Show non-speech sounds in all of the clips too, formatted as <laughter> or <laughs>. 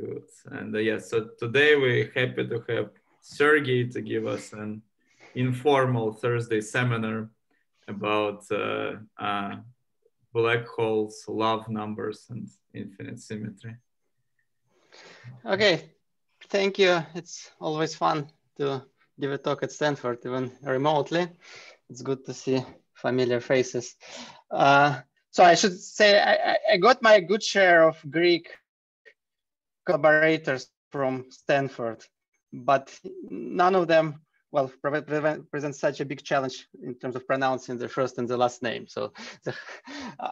Good. And uh, yes, so today we're happy to have Sergey to give us an informal Thursday seminar about uh, uh, black holes, love numbers, and infinite symmetry. Okay, thank you. It's always fun to give a talk at Stanford, even remotely. It's good to see familiar faces. Uh, so I should say I, I got my good share of Greek collaborators from Stanford, but none of them well present such a big challenge in terms of pronouncing the first and the last name. So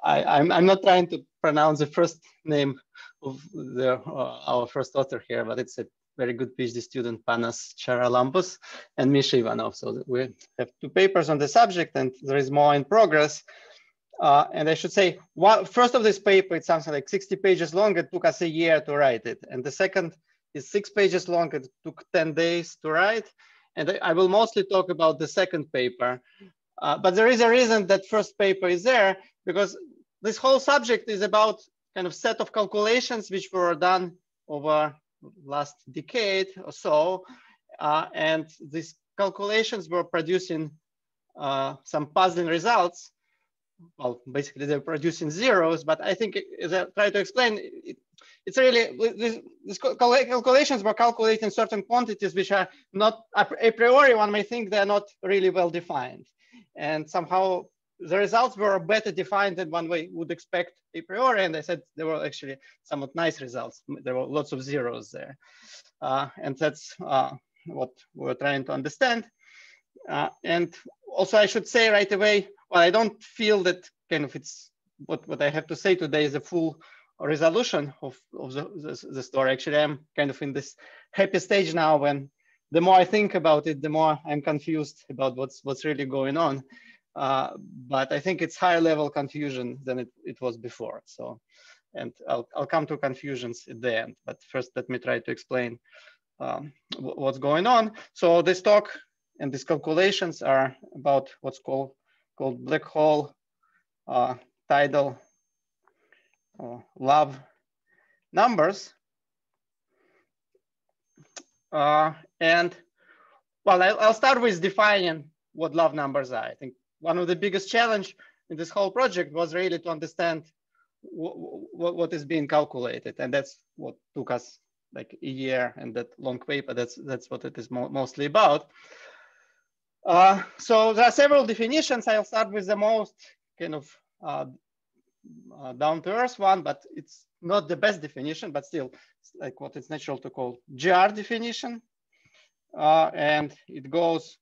I, am not trying to pronounce the first name of the, uh, our first author here, but it's a very good PhD student, Panas Charalambous and Misha Ivanov. So we have two papers on the subject and there is more in progress. Uh, and I should say, first of this paper, it's something like 60 pages long. It took us a year to write it. And the second is six pages long. It took 10 days to write. And I will mostly talk about the second paper. Uh, but there is a reason that first paper is there because this whole subject is about kind of set of calculations which were done over last decade or so. Uh, and these calculations were producing uh, some puzzling results. Well, basically they're producing zeros, but I think as I try to explain, it, it's really, this, these calculations were calculating certain quantities which are not, a priori one may think they're not really well defined. And somehow the results were better defined than one way would expect a priori. And I said there were actually somewhat nice results. There were lots of zeros there. Uh, and that's uh, what we're trying to understand. Uh, and also I should say right away, well, I don't feel that kind of it's what, what I have to say today is a full resolution of, of the, the, the story. Actually, I'm kind of in this happy stage now when the more I think about it, the more I'm confused about what's what's really going on. Uh, but I think it's higher level confusion than it, it was before. So, and I'll, I'll come to confusions at the end, but first let me try to explain um, what's going on. So this talk and these calculations are about what's called, called black hole uh, tidal uh, love numbers. Uh, and well, I'll start with defining what love numbers are. I think one of the biggest challenge in this whole project was really to understand what is being calculated. And that's what took us like a year and that long paper, that's, that's what it is mo mostly about. Uh, so there are several definitions. I'll start with the most kind of uh, uh, down to earth one, but it's not the best definition, but still like what it's natural to call GR definition. Uh, and it goes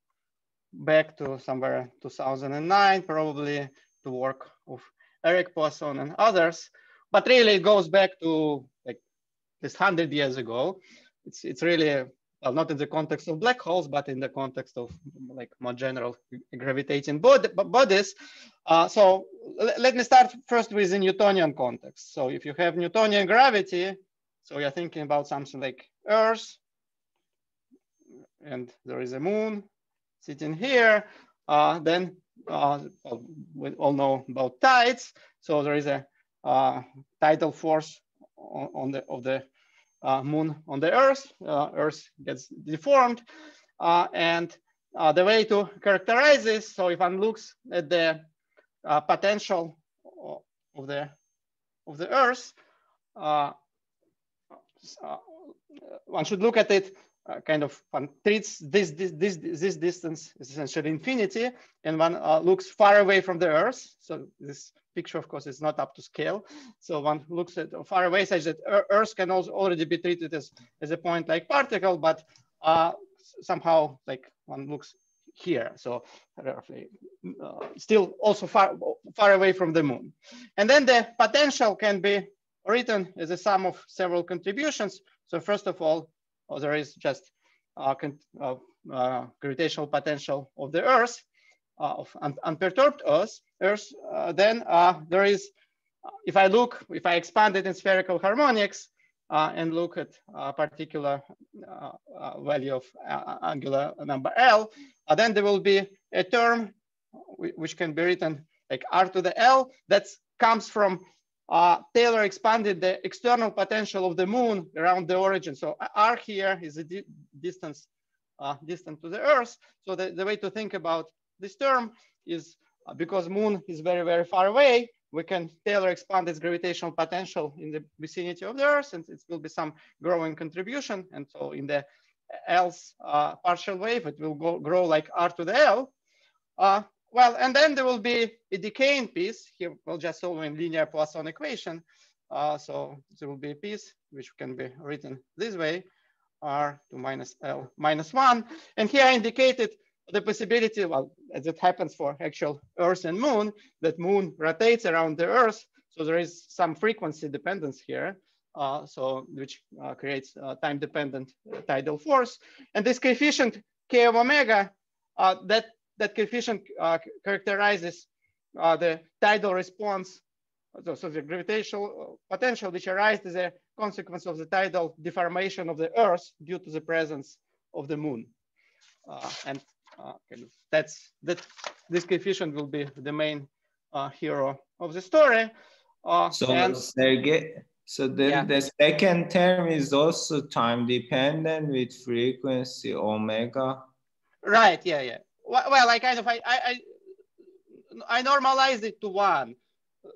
back to somewhere 2009, probably the work of Eric Poisson and others. But really it goes back to like this 100 years ago. It's, it's really, well, not in the context of black holes, but in the context of like more general gravitating bodies. Uh, so let me start first with the Newtonian context. So if you have Newtonian gravity, so you're thinking about something like Earth, and there is a moon, sitting here, uh, then uh, we all know about tides. So there is a uh, tidal force on, the of the Uh, moon on the Earth. Uh, Earth gets deformed, uh, and uh, the way to characterize this. So if one looks at the uh, potential of the of the Earth, one should look at it uh, kind of one treats this, this, this, this distance is essentially infinity and one uh, looks far away from the earth. So this picture, of course, is not up to scale. So one looks at far away such that earth can also already be treated as, as a point like particle, but uh, somehow like one looks here. So roughly uh, still also far, far away from the moon. And then the potential can be written as a sum of several contributions. So first of all, or there is just uh, uh, gravitational potential of the Earth, uh, of un unperturbed Earth, Earth uh, then uh, there is, if I look, if I expand it in spherical harmonics and look at a particular value of angular number L, then there will be a term which can be written like R to the L that comes from uh, Taylor expanded the external potential of the moon around the origin. So R here is the di distance uh, distant to the Earth. So the, the way to think about this term is uh, because moon is very, very far away, we can Taylor expand its gravitational potential in the vicinity of the Earth, and it will be some growing contribution. And so in the L's uh, partial wave, it will go, grow like R to the L. Well, and then there will be a decaying piece. Here we'll just solve a linear Poisson equation. Uh, so there will be a piece which can be written this way, R to minus L minus one. And here I indicated the possibility, well, as it happens for actual Earth and Moon, that Moon rotates around the Earth. So there is some frequency dependence here. Uh, so which uh, creates time-dependent uh, tidal force. And this coefficient k of omega, uh, that, that coefficient uh, characterizes uh, the tidal response, so, so, the gravitational uh, potential which arises as a consequence of the tidal deformation of the Earth due to the presence of the Moon. Uh, and kind of that's that this coefficient will be the main hero of the story. so and, Sergey, so then yeah. the second term is also time dependent with frequency omega. Right. Yeah. Yeah. Well, I kind of I I I normalized it to one,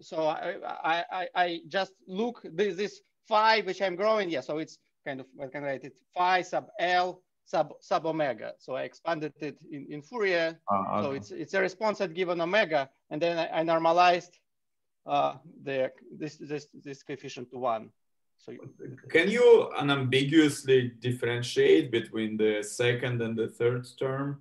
so I I I just look this this phi which I'm growing. Yeah. So it's kind of I can write it phi sub L sub sub omega. So I expanded it in in Fourier. Uh, okay. So it's it's a response at given omega, and then I, I normalized uh, the, this, this, this coefficient to one. So can you unambiguously differentiate between the second and the third term?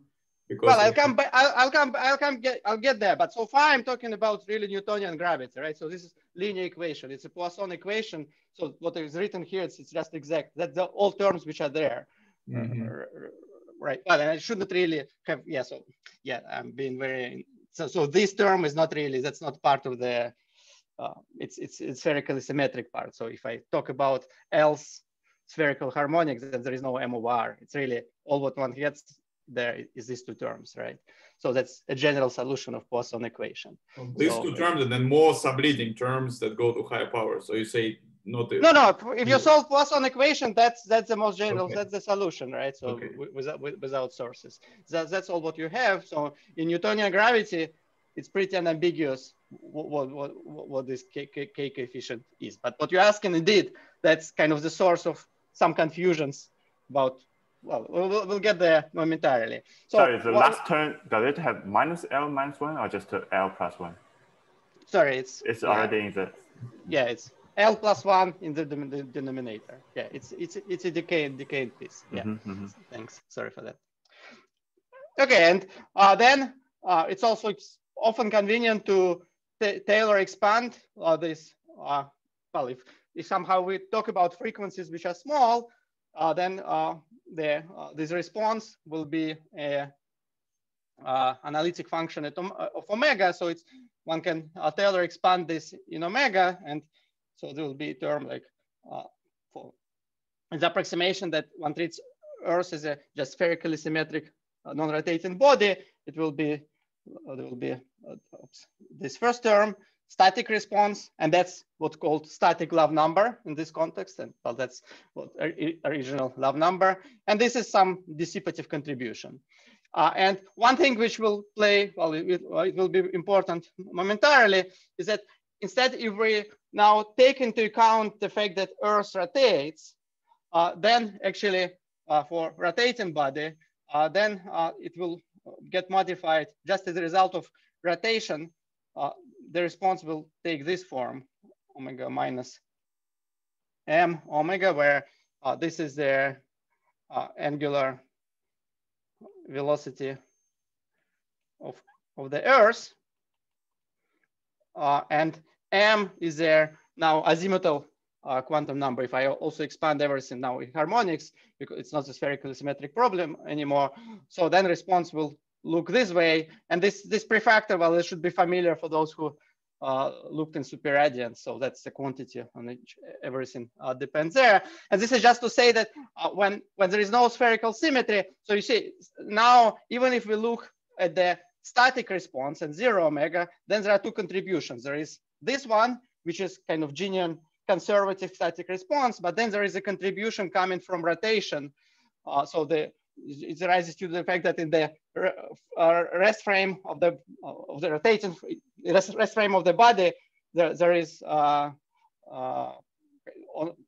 Because well, I'll come back. I'll, I'll come. I'll come. Get. I'll get there. But so far, I'm talking about really Newtonian gravity, right? So this is linear equation. It's a Poisson equation. So what is written here, it's, it's just exact. That's the all terms which are there, mm -hmm. right? Well, and I shouldn't really have. Yeah. So yeah, I'm being very. So so this term is not really. That's not part of the uh, it's, it's, it's spherically symmetric part. So if I talk about else spherical harmonics, then there is no MOR. It's really all what one gets there is these two terms, right? So that's a general solution of Poisson equation. Well, these so, two terms and then more subleading terms that go to higher power. So you say not no, no. If you solve Poisson equation, that's that's the most general. Okay. That's the solution, right? So okay. without without sources, that, that's all what you have. So in Newtonian gravity, it's pretty unambiguous what, what, what, what this K, K, K, coefficient is. But what you're asking indeed, that's kind of the source of some confusions about, well, we'll, we'll get there momentarily. So sorry, the what, last term, does it have minus L minus one or just L plus one? Sorry, it's- It's already in the- Yeah, it's L plus one in the, the, the denominator. Yeah, it's it's it's a decayed decayed piece. Yeah, mm -hmm, mm -hmm. thanks. Sorry for that. Okay, and uh, then uh, it's also often convenient to Taylor expand uh, this. Uh, well, if, if somehow we talk about frequencies which are small, then uh, the, uh, this response will be a uh, analytic function of omega. So it's one can Taylor expand this in omega, and so there will be a term like for the approximation that one treats Earth as a just spherically symmetric non-rotating body. It will be uh, there will be uh, this first term, static response, and that's what's called static love number in this context. And well, that's what original love number. And this is some dissipative contribution. Uh, and one thing which will play, well, it, it, will be important momentarily, is that instead, if we now take into account the fact that Earth rotates, uh, then actually uh, for rotating body, uh, then uh, it will get modified just as a result of rotation, uh, the response will take this form, omega minus m omega, where uh, this is the uh, angular velocity of, of the Earth. Uh, and m is there now azimuthal uh, quantum number. If I also expand everything now in harmonics, because it's not a spherical symmetric problem anymore. So then response will look this way. And this, this prefactor, well, it should be familiar for those who uh, looked in superradiance. So that's the quantity on which everything uh, depends there. And this is just to say that uh, when, when there is no spherical symmetry, so you see now, even if we look at the static response and zero omega, then there are two contributions. There is this one, which is kind of genuine conservative static response, but then there is a contribution coming from rotation. Uh, so the it rises to the fact that in the uh, rest frame of the of the rotating rest frame of the body, there, there is uh, uh,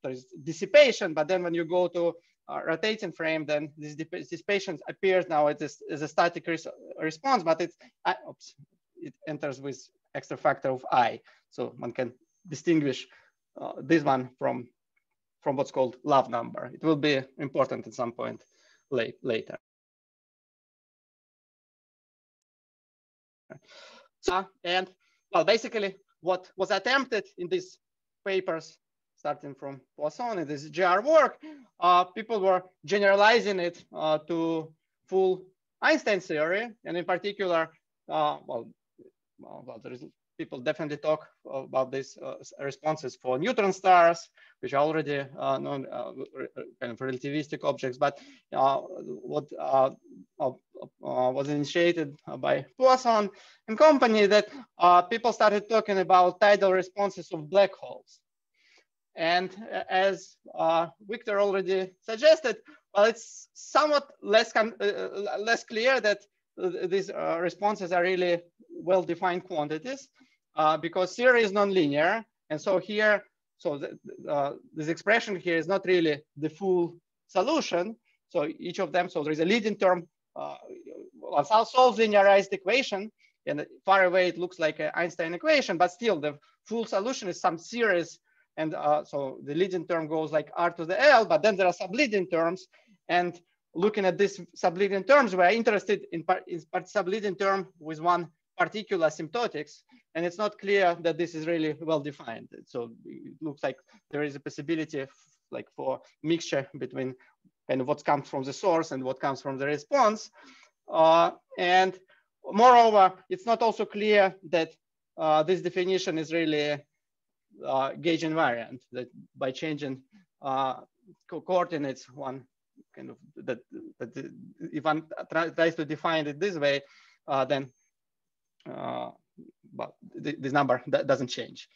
there is dissipation, but then when you go to uh, rotating frame, then this dissipation appears now it is, as a static res response, but it's uh, oops, it enters with extra factor of i. So one can distinguish uh, this one from from what's called love number. It will be important at some point late, later. So, and well, basically what was attempted in these papers, starting from Poisson in this GR work, uh, people were generalizing it uh, to full Einstein theory, and in particular, uh, well, well, there is people definitely talk about these uh, responses for neutron stars, which are already uh, known uh, kind of relativistic objects. But uh, what uh, uh, was initiated by Poisson and company that people started talking about tidal responses of black holes. And as Victor already suggested, well, it's somewhat less less clear that these responses are really well-defined quantities uh, because theory is nonlinear. And so here, so the, uh, this expression here is not really the full solution. So each of them, so there is a leading term, uh, solves linearized equation, and far away it looks like an Einstein equation, but still the full solution is some series. And uh, so the leading term goes like R to the L, but then there are subleading terms. And looking at these subleading terms, we're interested in, part, in part subleading term with one particular asymptotics. And it's not clear that this is really well defined. So it looks like there is a possibility of, like for mixture between kind of what comes from the source and what comes from the response. Uh, and moreover, it's not also clear that uh, this definition is really uh, gauge invariant, that by changing uh, co coordinates, one kind of, that, that if one tries to define it this way, uh, then but th this number doesn't change.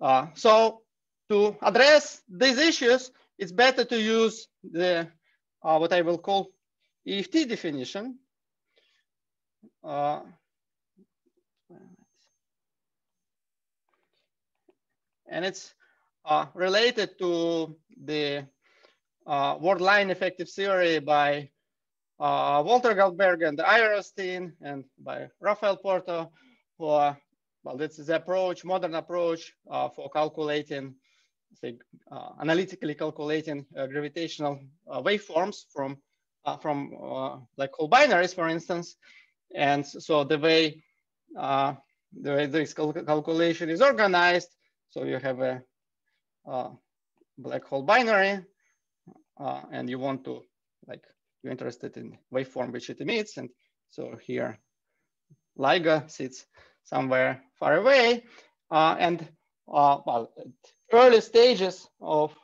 Uh, so to address these issues, it's better to use the uh, what I will call EFT definition. Uh, and it's uh, related to the uh, world line effective theory by uh, Walter Goldberger and Eyerstein and by Rafael Porto for, well, this is the approach, modern approach uh, for calculating, say, uh, analytically calculating uh, gravitational uh, waveforms from, uh, from black hole binaries, for instance. And so the way, the way this cal calculation is organized, so you have a black hole binary and you want to like you're interested in waveform which it emits. And so here, LIGO sits somewhere far away. Uh, and uh, well, early stages of,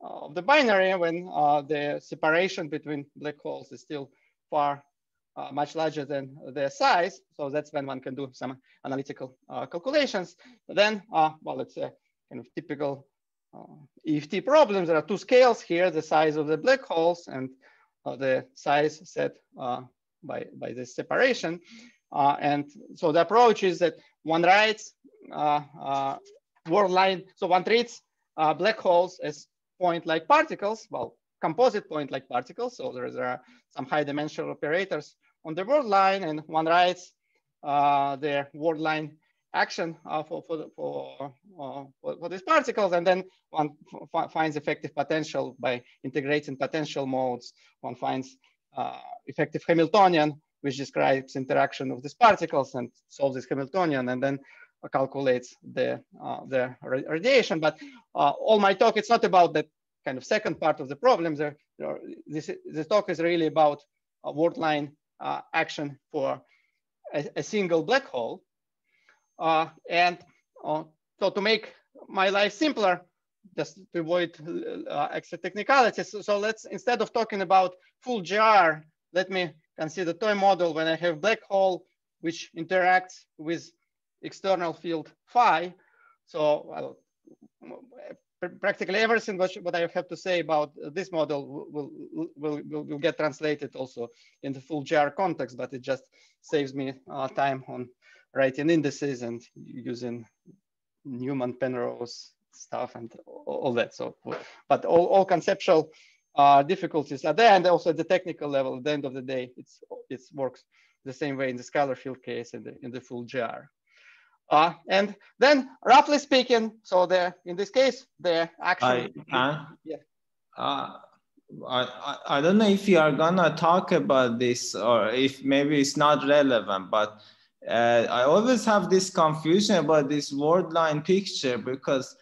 of the binary when uh, the separation between black holes is still far uh, much larger than their size. So that's when one can do some analytical uh, calculations. But then, uh, well, it's a kind of typical EFT problem. There are two scales here, the size of the black holes and uh, the size set uh, by, by this separation. Uh, and so the approach is that one writes world line, so one treats black holes as point-like particles, well, composite point-like particles. So there, there are some high dimensional operators on the world line and one writes uh, the world line action uh, for, for, for, uh, for, for, these particles. And then one finds effective potential by integrating potential modes. One finds uh, effective Hamiltonian, which describes interaction of these particles and solves this Hamiltonian and then calculates the, uh, the radiation. But uh, all my talk, it's not about that kind of second part of the problem. There, there this, this talk is really about a world line uh, action for a, a single black hole. Uh, and uh, so to make my life simpler, just to avoid uh, extra technicalities. So, let's, instead of talking about full GR, let me consider toy model when I have black hole, which interacts with external field phi. So well, practically everything what I have to say about this model will, will, will, will get translated also in the full GR context, but it just saves me uh, time on writing indices and using Newman Penrose stuff and all that. So, but all, all conceptual uh, difficulties are there, and also at the technical level. At the end of the day, it's it works the same way in the scalar field case and in, in the full GR. Uh, and then roughly speaking, so there in this case, the action. I, uh, yeah. Uh, I, I don't know if you are gonna talk about this or if maybe it's not relevant, but uh, I always have this confusion about this world line picture because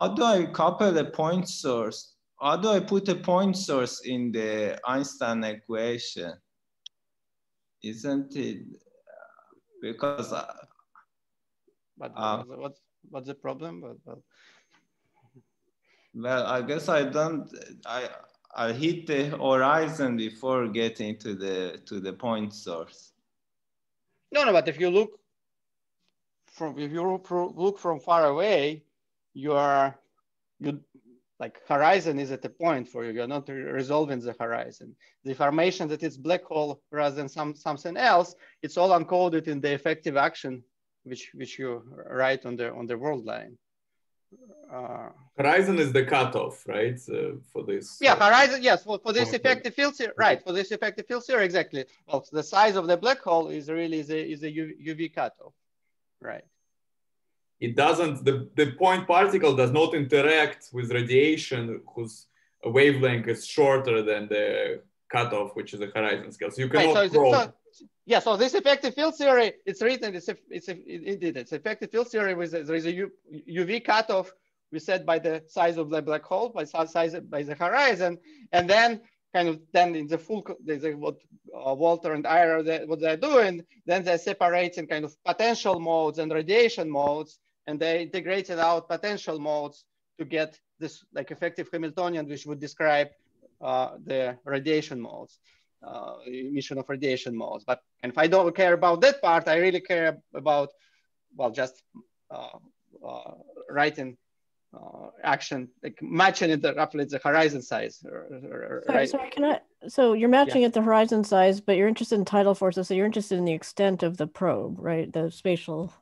how do I couple a point source? How do I put a point source in the Einstein equation? Isn't it? Because uh, but uh, what's what's the problem? But, but... Well, I guess I don't. I I hit the horizon before getting to the to the point source. No, no. But if you look from if you look from far away, you are you like horizon is at a point for you. You're not resolving the horizon. The information that it's black hole rather than some something else, it's all encoded in the effective action which which you write on the on the world line. Uh, horizon is the cutoff, right? Uh, for this. Yeah, horizon. Yes, for, for this effective field theory, right? For this effective field theory, exactly. Well, the size of the black hole is really the is a UV cutoff, right? It doesn't. The the point particle does not interact with radiation whose wavelength is shorter than the cutoff, which is the horizon scale. So you cannot right, so, so, yeah, so this effective field theory, it's written, it's, a, it's, a, it, it's effective field theory with, a, there is a UV cutoff we set by the size of the black hole, by size by the horizon, and then kind of then in the full, a, what uh, Walter and Ira, they, what they're doing, then they're separating kind of potential modes and radiation modes, and they integrated out potential modes to get this like effective Hamiltonian, which would describe uh, the radiation modes uh, emission of radiation modes. But and if I don't care about that part, I really care about, well, just uh, uh, writing uh, action, like matching it roughly the horizon size. Or, or, sorry, right? sorry, can I? So you're matching yeah. it the horizon size, but you're interested in tidal forces. So you're interested in the extent of the probe, right? The spatial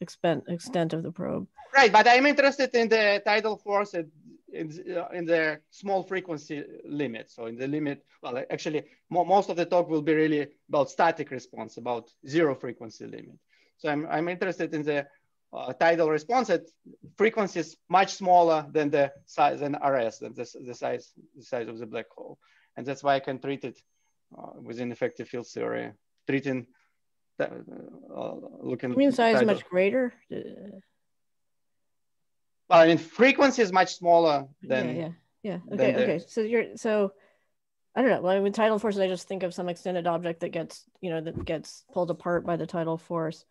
extent extent of the probe. Right, but I'm interested in the tidal force at in, uh, in the small frequency limit. So in the limit, well, actually, mo most of the talk will be really about static response, about zero frequency limit. So I'm, I'm interested in the uh, tidal response at frequencies much smaller than the size than RS, than the, the size the size of the black hole, and that's why I can treat it uh, within effective field theory, treating uh, looking. You mean size tidal. much greater? Well, I mean, frequency is much smaller than. Yeah, yeah, yeah. Okay, okay. So you're so. I don't know. Well, with tidal forces, I just think of some extended object that gets, you know, that gets pulled apart by the tidal force.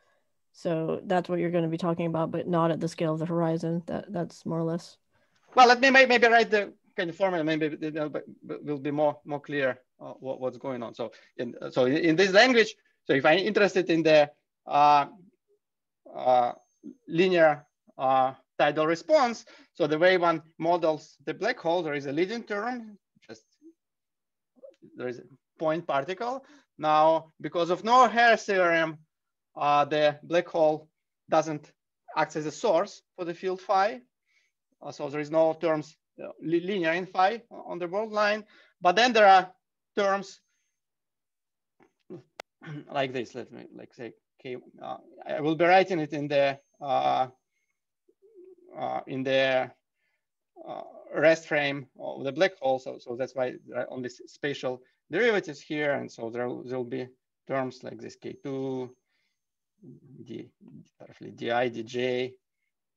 So that's what you're going to be talking about, but not at the scale of the horizon. That that's more or less. Well, let me maybe write the kind of formula. Maybe it will be more more clear uh, what, what's going on. So in so in this language, so if I'm interested in the uh, uh, linear uh, tidal response. So the way one models the black hole, there is a leading term, just there is a point particle. Now, because of no-hair theorem, uh, the black hole doesn't act as a source for the field phi. Uh, so there is no terms uh, linear in phi on the world line. But then there are terms <clears throat> like this. Let me like say, okay, uh, I will be writing it in the uh, in the uh, rest frame of the black hole. So, so that's why only spatial derivatives here. And so there will be terms like this K2, D, roughly di, dj,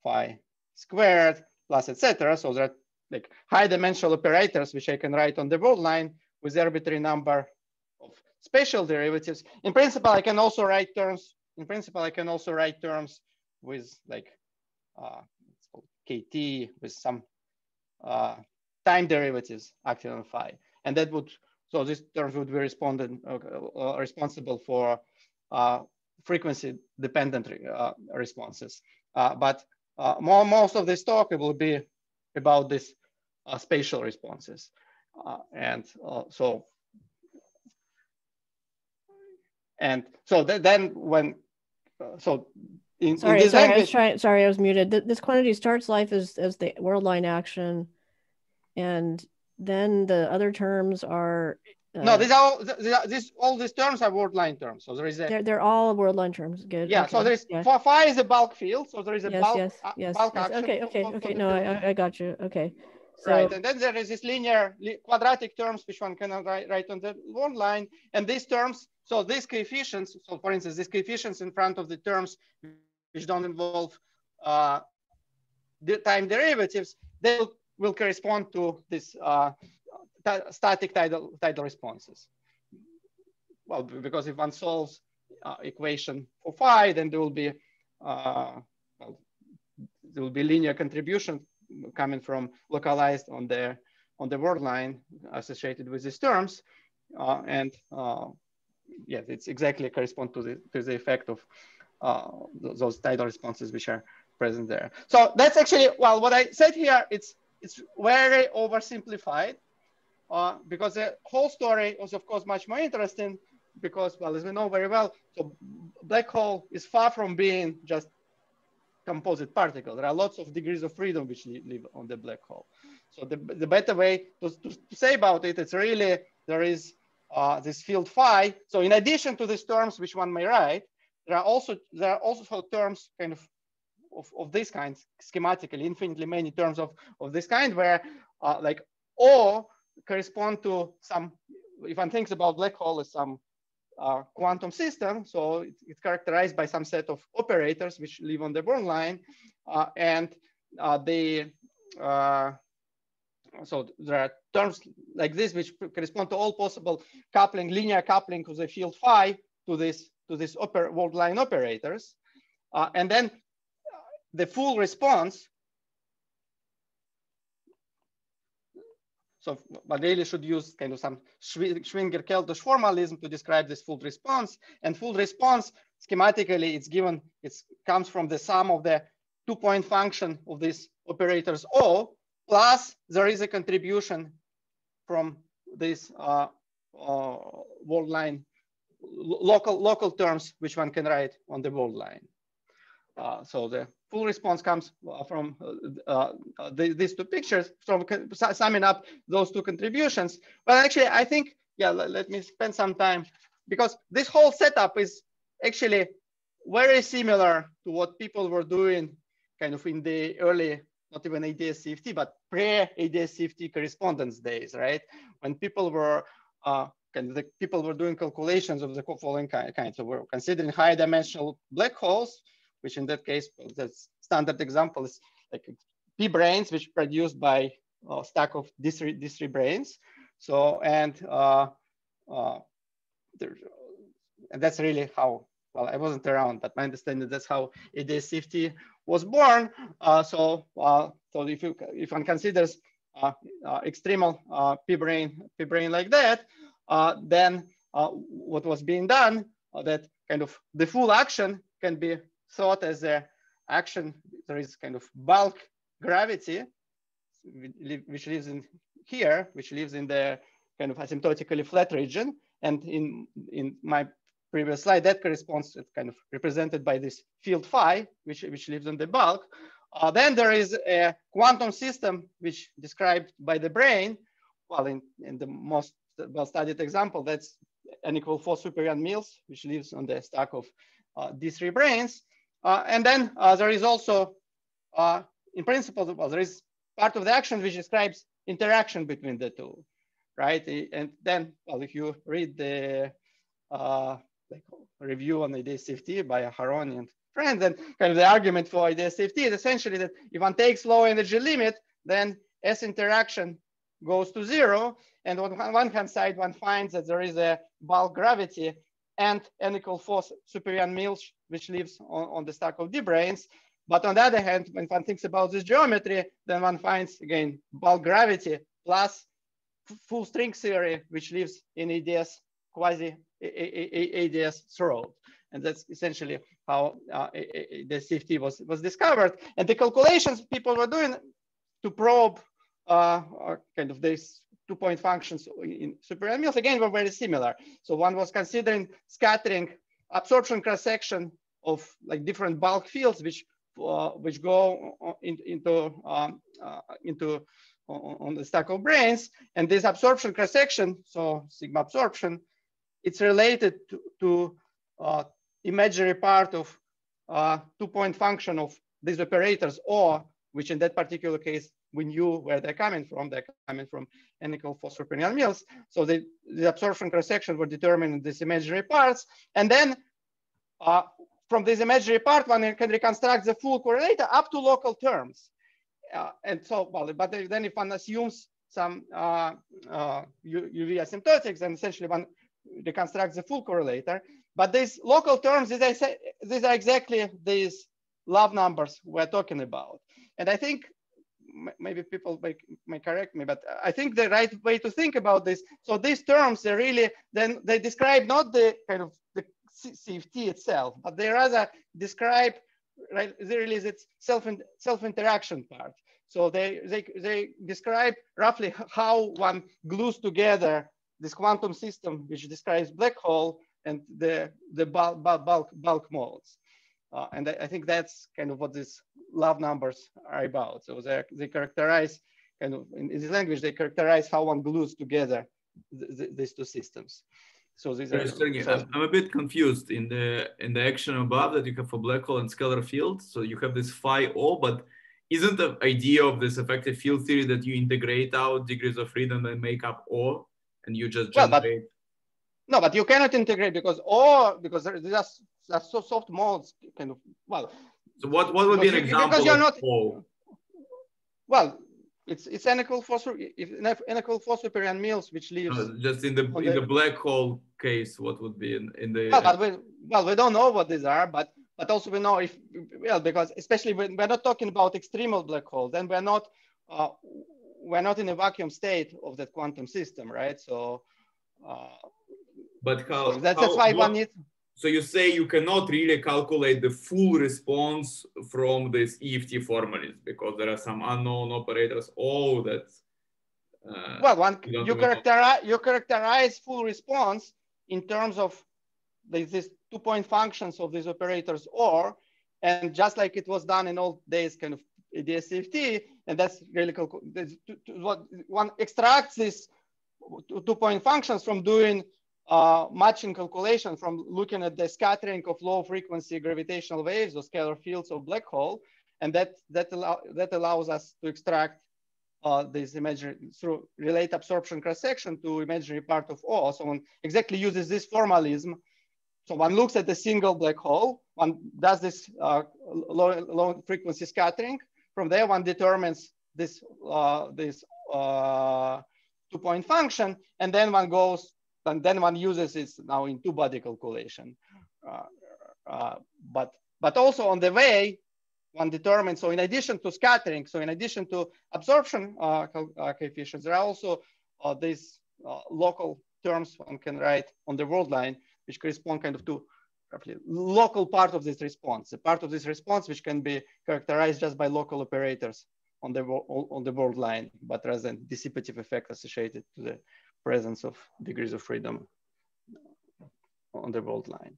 phi squared, plus etc. So there are like high dimensional operators, which I can write on the line with arbitrary number of spatial derivatives. In principle, I can also write terms. In principle, I can also write terms with like uh, kt with some uh, time derivatives acting on phi. And that would, so these terms would be responded, uh, uh responsible for uh, frequency dependent uh, responses. but uh, more, most of this talk will be about this uh, spatial responses. And so, and so th then when, so in, sorry, in sorry, language, I was trying, sorry, I was muted. This quantity starts life as, as the world line action and then the other terms are uh, no, these are all, these all these terms are world line terms. So there is a they're, they're all world line terms. Good. Yeah. Okay. So there is yeah. phi is a bulk field. So there is a yes, bulk yes, yes, bulk yes. action. Okay. Okay. Okay. No, I, I got you. Okay. So, right, and then there is this linear quadratic terms which one can write, write on the world line, and these terms. So these coefficients. So for instance, these coefficients in front of the terms which don't involve uh, the time derivatives, they will, correspond to this uh, static tidal, tidal responses. Well, because if one solves uh, equation for phi, then there will be uh, well, there will be linear contribution coming from localized on the on the world line associated with these terms, uh, and uh, yes, it's exactly correspond to the to the effect of uh, those tidal responses which are present there. So that's actually well, what I said here. It's it's very oversimplified uh, because the whole story was of course much more interesting because well as we know very well so black hole is far from being just composite particle there are lots of degrees of freedom which live on the black hole so the, the better way to, to, to say about it it's really there is uh, this field phi so in addition to these terms which one may write there are also there are also terms kind of of, of this kind schematically infinitely many terms of of this kind where uh, like or correspond to some, if one thinks about black hole as some uh, quantum system, so it, it's characterized by some set of operators which live on the world line, uh, and uh, they, uh, so there are terms like this which correspond to all possible coupling, linear coupling of the field phi to this to this world line operators, uh, and then the full response So Valdeli should use kind of some Schwinger-Keldysh formalism to describe this full response. And full response, schematically, it's given, it comes from the sum of the two-point function of these operators O, plus there is a contribution from this uh, uh, world line, local, local terms, which one can write on the world line. Uh, so the full response comes uh, from uh, uh, the, these two pictures, from summing up those two contributions. But actually, I think, yeah, let, let, me spend some time because this whole setup is actually very similar to what people were doing kind of in the early, not even ADS-CFT, but pre-ADS-CFT correspondence days, right? When people were uh, of the people were doing calculations of the following kind, kind. So we're considering high dimensional black holes, which in that case, the standard example is like p branes, which produced by a stack of these three, three branes. So, and, uh, uh, and that's really how, well, I wasn't around, but my understanding that's how ADS-CFT was born. Uh, so, uh, so if you if one considers uh, uh, extremal uh, p-brane p-brane like that, then uh, what was being done uh, that kind of the full action can be thought as a action, there is kind of bulk gravity, which lives in here, which lives in the kind of asymptotically flat region. And in, in my previous slide, that corresponds to kind of represented by this field phi, which, which lives in the bulk. Uh, then there is a quantum system, which described by the brane, Well, in, in the most well-studied example, that's n equal four super Yang-Mills, which lives on the stack of uh, these three branes. Uh, and then uh, there is also, uh, in principle, well, there is part of the action which describes interaction between the two, right? And then, well, if you read the like review on the ADS-CFT by Aharony and friends, then kind of the argument for ADS-CFT is essentially that if one takes low energy limit, then S interaction goes to zero. And on one hand side, one finds that there is a bulk gravity and equal four super Yang-Mills, which lives on, on the stack of d branes. But on the other hand, when one thinks about this geometry, then one finds again bulk gravity plus full string theory, which lives in ADS quasi ADS throat. And that's essentially how uh, the CFT was, was discovered. And the calculations people were doing to probe uh, kind of these two point functions in super mills again were very similar. So one was considering scattering absorption cross section of like different bulk fields, which uh, which go in, into um, uh, into on the stack of branes, and this absorption cross section, so sigma absorption, it's related to, to uh, imaginary part of uh, two point function of these operators, or which in that particular case we knew where they're coming from. They're coming from n equal four super Yang-Mills. So the, the absorption cross section were determined in these imaginary parts, and then uh, from this imaginary part, one can reconstruct the full correlator up to local terms. Uh, and so, well, but then if one assumes some uh, uh, UV asymptotics, then essentially one reconstructs the full correlator. But these local terms, these are, these are exactly these love numbers we're talking about. And I think maybe people may, may correct me, but I think the right way to think about this. So these terms, they really, then they describe not the kind of the CFT itself, but they rather describe right, release its self self interaction part. So they they they describe roughly how one glues together this quantum system, which describes black hole and the the bulk bulk bulk modes. Uh, and I, I, think that's kind of what these love numbers are about. So they they characterize kind of in, in this language they characterize how one glues together th th these two systems. So these are, so I'm a bit confused in the in the action above that you have for black hole and scalar field. So you have this phi O, but isn't the idea of this effective field theory that you integrate out degrees of freedom and make up O, and you just generate? Well, but, no, but you cannot integrate because O because there is are, are so soft modes kind of well. So what what would be an example because you're not, O? Well, it's it's equal phosphor if n equal four super Yang-Mills which leaves uh, just in the in the, the, black hole case what would be in, in the well, but we, well we don't know what these are but but also we know if well because especially when we're not talking about extremal black hole then we're not uh, we're not in a vacuum state of that quantum system right so uh, but how so that's, how, that's why what, one needs so you say you cannot really calculate the full response from this EFT formulas because there are some unknown operators. Oh, that's uh, well, one you characterize you characterize full response in terms of these two-point functions of these operators, or and just like it was done in old days, kind of ADS-CFT, and that's really what one extracts these two-point functions from doing uh, matching calculation from looking at the scattering of low frequency gravitational waves or scalar fields of black hole. And that, that, allow, that allows us to extract uh, this imaginary through relate absorption cross section to imaginary part of O. So one exactly uses this formalism. So one looks at a single black hole, one does this uh, low, low frequency scattering. From there, one determines this, uh, this uh, two point function, and then one goes and then one uses it now in two-body calculation. Uh, uh, but, but also on the way, one determines, so in addition to scattering, so in addition to absorption uh, coefficients, there are also these local terms one can write on the world line, which correspond kind of to roughly local part of this response, a part of this response which can be characterized just by local operators on the, on the world line, but rather than dissipative effect associated to the presence of degrees of freedom on the world line.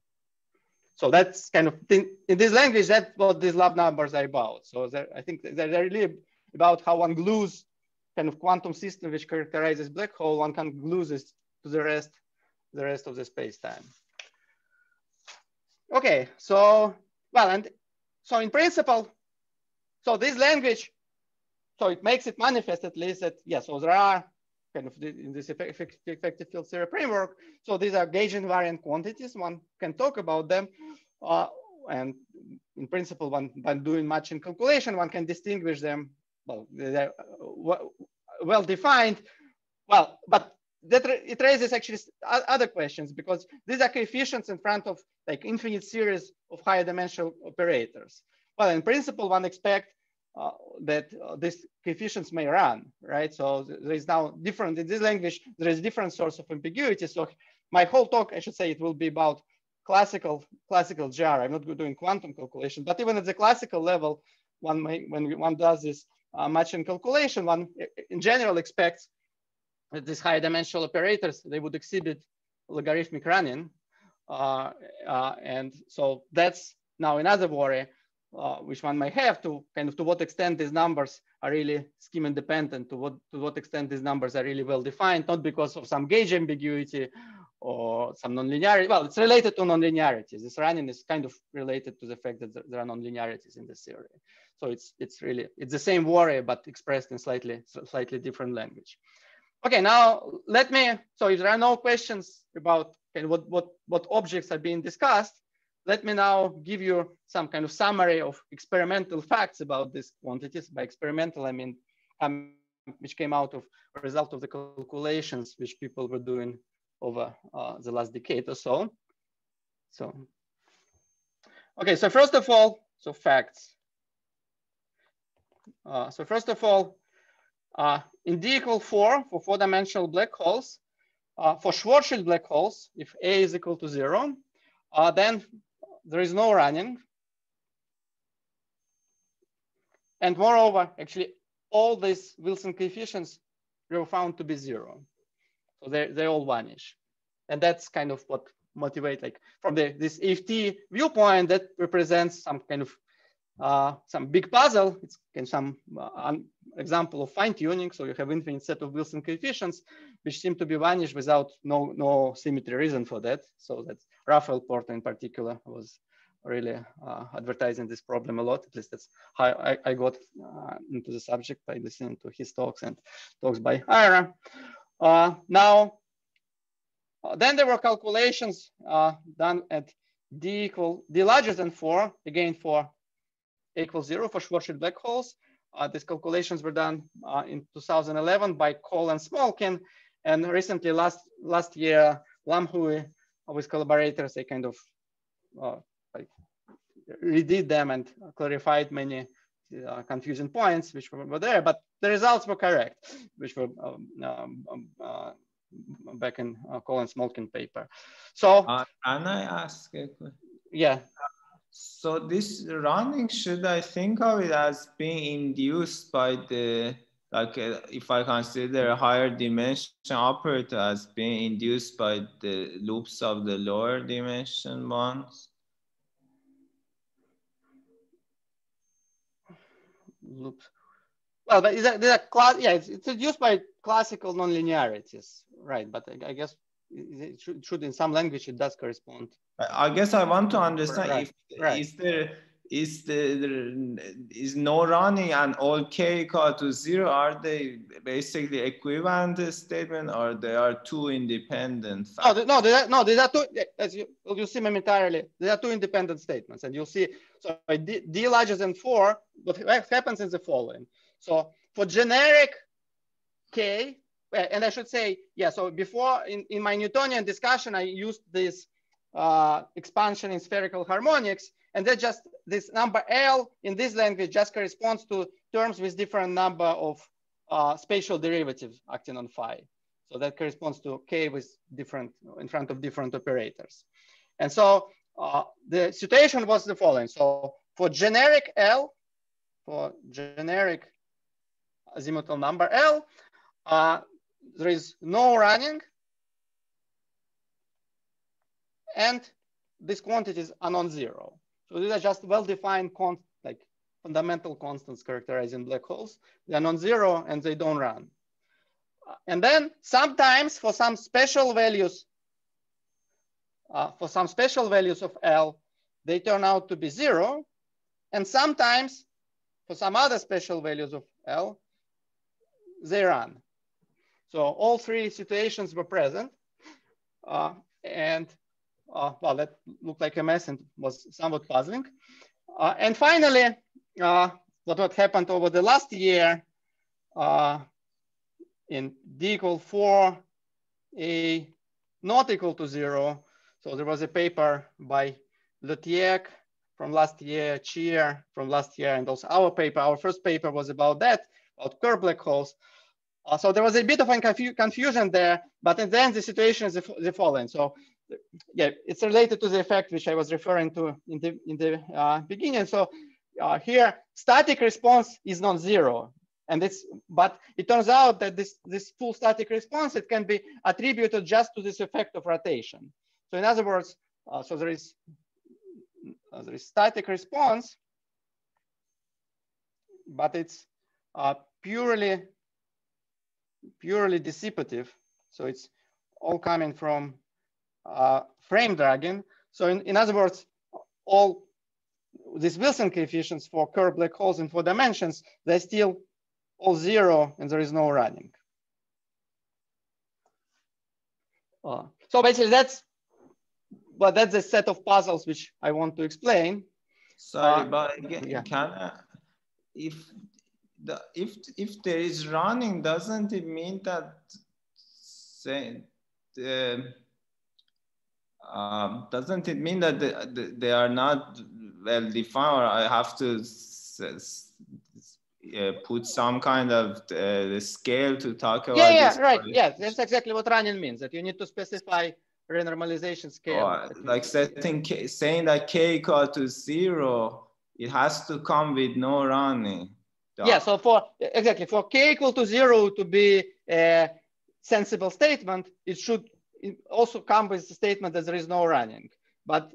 So that's kind of thing, in this language, that's what these love numbers are about. So I think they're really about how one glues kind of quantum system which characterizes black hole, one can glue this to the rest, the rest of the space-time. Okay, so, well, and so in principle, so this language, so it makes it manifest at least that, yes, so there are kind of in this effective, effective field theory framework. So these are gauge invariant quantities. One can talk about them. Uh, and in principle, one, by doing matching calculation, one can distinguish them. Well, they're uh, well defined. Well, but that it raises actually other questions because these are coefficients in front of like infinite series of higher dimensional operators. Well, in principle, one expect uh, that uh, these coefficients may run, right? So there is now different, in this language, there is different source of ambiguity. So my whole talk, I should say, it will be about classical classical GR. I'm not doing quantum calculation, but even at the classical level, one may, when one does this uh, matching calculation, one in general expects that these high dimensional operators, they would exhibit logarithmic running. Uh, uh, and so that's now another worry, uh, which one may have to kind of to what extent these numbers are really scheme independent, to what, to what extent these numbers are really well defined, not because of some gauge ambiguity or some nonlinearity. Well, it's related to nonlinearities. This running is kind of related to the fact that there are nonlinearities in the theory. So it's it's really it's the same worry, but expressed in slightly slightly different language. Okay, now let me. So if there are no questions about okay, what what what objects are being discussed, let me now give you some kind of summary of experimental facts about these quantities. By experimental, I mean um, which came out of a result of the calculations which people were doing over uh, the last decade or so. So, okay, so first of all, so facts. Uh, so first of all, uh, in D equal four for four dimensional black holes, uh, for Schwarzschild black holes, if A is equal to zero, uh, then there is no running. And moreover, actually, all these Wilson coefficients were found to be zero. So they, they all vanish. And that's kind of what motivate like from the this EFT viewpoint that represents some kind of uh, some big puzzle. It's of some uh, example of fine tuning. So you have infinite set of Wilson coefficients, which seem to be vanished without no, no symmetry reason for that. So that Rafael Porto in particular was really uh, advertising this problem a lot. At least that's how I, I got uh, into the subject by listening to his talks and talks by Ira. Uh, now, uh, then there were calculations uh, done at d equal d larger than four, again for equals zero for Schwarzschild black holes. Uh, these calculations were done in 2011 by Kol and Smolkin. And recently, last last year, Lam Hui with collaborators, they kind of uh, like redid them and clarified many uh, confusing points which were, there, but the results were correct, which were um, um, um uh, back in uh, Kol and paper. So uh, can I ask? Yeah. So this running, should I think of it as being induced by the, like uh, if I consider a higher dimension operator as being induced by the loops of the lower dimension ones? Loops. Well, but is that, is that class? Yeah, it's, it's induced by classical nonlinearities, right? But I, I guess it should, it should, in some language, it does correspond I guess I want to understand right. if right. is there is the is no running and all k equal to zero are they basically equivalent statement or they are two independent factors? no no they are, no they are two as you you'll see momentarily they are two independent statements and you'll see so d, d larger than four what happens is the following so for generic k and i should say yeah so before in, in my newtonian discussion i used this uh, expansion in spherical harmonics. And that just this number L in this language just corresponds to terms with different number of uh, spatial derivatives acting on phi. So that corresponds to K with different in front of different operators. And so uh, the situation was the following. So for generic L, for generic azimuthal number L, uh, there is no running and these quantities are non-zero. So these are just well-defined like fundamental constants characterizing black holes. They are non-zero and they don't run. And then sometimes for some special values, uh, for some special values of L, they turn out to be zero. And sometimes for some other special values of L, they run. So all three situations were present. Uh, and well, that looked like a mess and was somewhat puzzling. Uh, and finally, uh, what, what happened over the last year uh, in D equal four, A not equal to zero. So there was a paper by Le Tiec from last year, Chia from last year, and also our paper, our first paper was about that, about Kerr black holes. Uh, so there was a bit of confusion there, but in the end, the situation is the, the following. So yeah, it's related to the effect which I was referring to in the in the uh, beginning. So uh, here, static response is non-zero, and it's but it turns out that this this full static response it can be attributed just to this effect of rotation. So in other words, uh, so there is uh, there is static response, but it's uh, purely purely dissipative. So it's all coming from uh, frame dragging. So in, in other words, all these Wilson coefficients for Kerr black holes in four dimensions, they're still all zero and there is no running. Uh, so basically that's, but that's a set of puzzles which I want to explain. Sorry, uh, but again, yeah. can I, if the if if there is running, doesn't it mean that say the um, doesn't it mean that the, the, they are not well defined or I have to uh, put some kind of uh, scale to talk about yeah yeah right. Yeah that's exactly what running means that you need to specify renormalization scale. Or like setting k, saying that k equal to zero it has to come with no running. Yeah so for exactly for k equal to zero to be a sensible statement it should also come with the statement that there is no running. But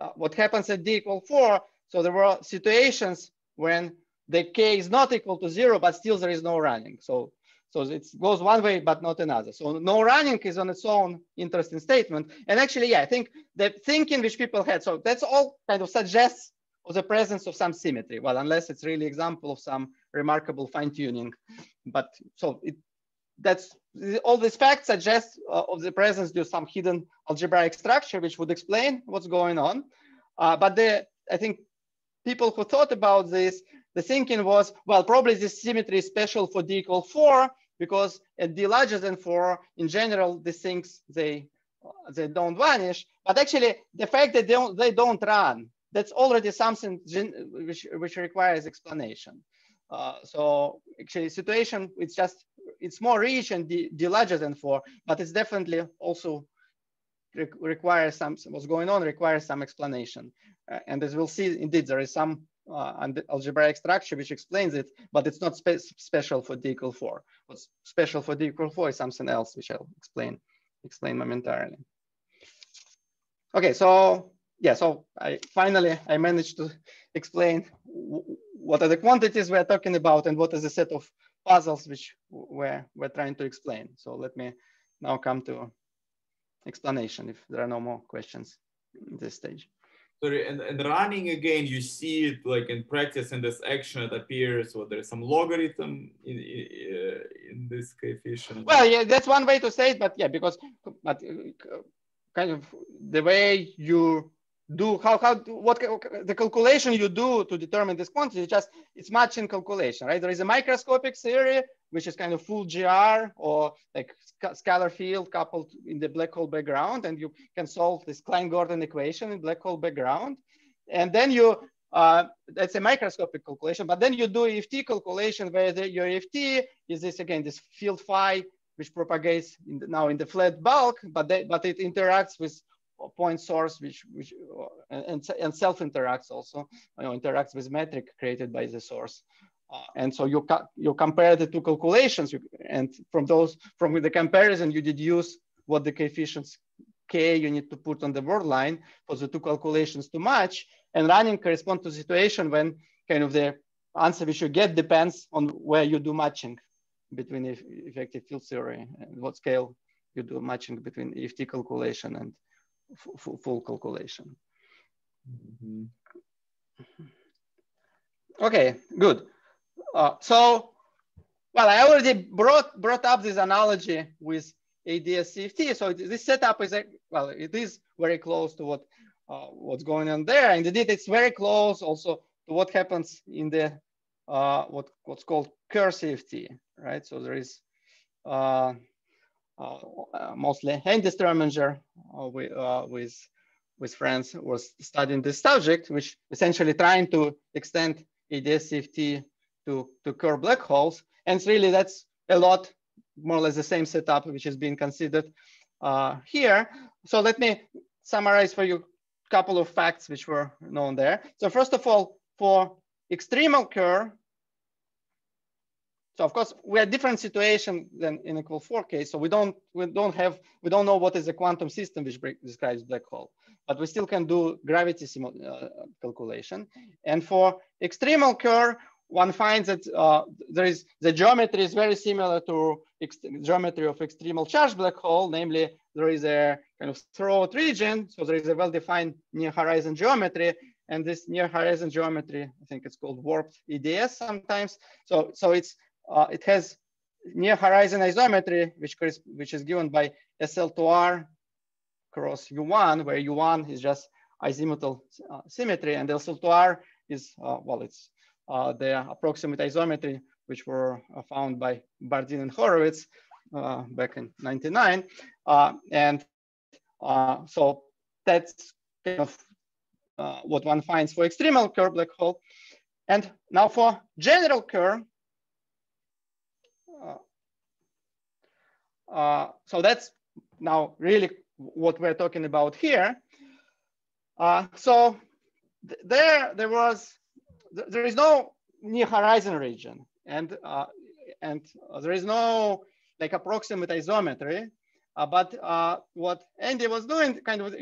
uh, what happens at d equal four, so there were situations when the k is not equal to zero, but still there is no running. So, so it goes one way, but not another. So no running is on its own interesting statement. And actually, yeah, I think the thinking which people had, so that's all kind of suggests the presence of some symmetry. Well, unless it's really example of some remarkable fine tuning. But so it, that's all these facts suggest uh, of the presence of some hidden algebraic structure, which would explain what's going on. Uh, but the, I think people who thought about this, the thinking was, well, probably this symmetry is special for d equal four because at d larger than four, in general, these things, they, they don't vanish. But actually, the fact that they don't, they don't run, that's already something which, which requires explanation. Uh, so actually situation, it's just it's more rich and the, the larger than four, but it's definitely also re requires some, what's going on requires some explanation. Uh, and as we'll see, indeed, there is some uh, algebraic structure which explains it, but it's not spe special for d equal four. What's special for d equal four is something else, which I'll explain, explain momentarily. Okay, so yeah, so I finally, I managed to explain what are the quantities we're talking about and what is the set of puzzles which we're, we're trying to explain. So let me now come to explanation if there are no more questions in this stage. Sorry, and, and running again, you see it like in practice in this action, it appears, or there's some logarithm in, in, in this coefficient. Well, yeah, that's one way to say it, but yeah, because but uh, kind of the way you do how how what the calculation you do to determine this quantity just it's matching calculation right? There is a microscopic theory which is kind of full gr or like scalar field coupled in the black hole background and you can solve this klein gordon equation in black hole background. And then you uh, that's a microscopic calculation but then you do eft calculation where the, your eft is this again this field phi which propagates in the, now in the flat bulk but they, but it interacts with point source which which and, and self interacts also you know, interacts with metric created by the source. Uh, and so you you compare the two calculations you, and from those from the comparison you deduce what the coefficients k you need to put on the world line for the two calculations to match and running correspond to situation when kind of the answer which you get depends on where you do matching between effective field theory and what scale you do matching between EFT calculation and full calculation. Mm -hmm. Okay, good. Uh, so, well, I already brought brought up this analogy with ADS-CFT. So this setup is, a, well, it is very close to what uh, what's going on there. And indeed, it's very close also to what happens in the uh, what what's called Kerr CFT, right? So there is uh, mostly Andy Strominger uh, with, with, with friends was studying this subject, which essentially trying to extend ADS-CFT to, to Kerr black holes. And really that's a lot more or less the same setup which is being considered uh, here. So let me summarize for you a couple of facts which were known there. So first of all, for extremal Kerr, so of course we are different situation than in equal four case. So we don't we don't have we don't know what is a quantum system which describes black hole, but we still can do gravity uh, calculation. And for extremal Kerr, one finds that uh, there is the geometry is very similar to geometry of extremal charge black hole. Namely, there is a kind of throat region. So there is a well-defined near horizon geometry. And this near horizon geometry, I think it's called warped AdS sometimes. So, so it's uh, it has near horizon isometry, which, which is given by SL2R cross U1, where U1 is just azimuthal uh, symmetry, and SL2R is, uh, well, it's uh, the approximate isometry, which were uh, found by Bardeen and Horowitz uh, back in 99. and so that's kind of what one finds for extremal Kerr black hole. And now for general Kerr, uh, so that's now really what we're talking about here. Uh, so th there, there was there is no near horizon region and uh, and there is no like approximate isometry. Uh, but uh, what Andy was doing, kind of,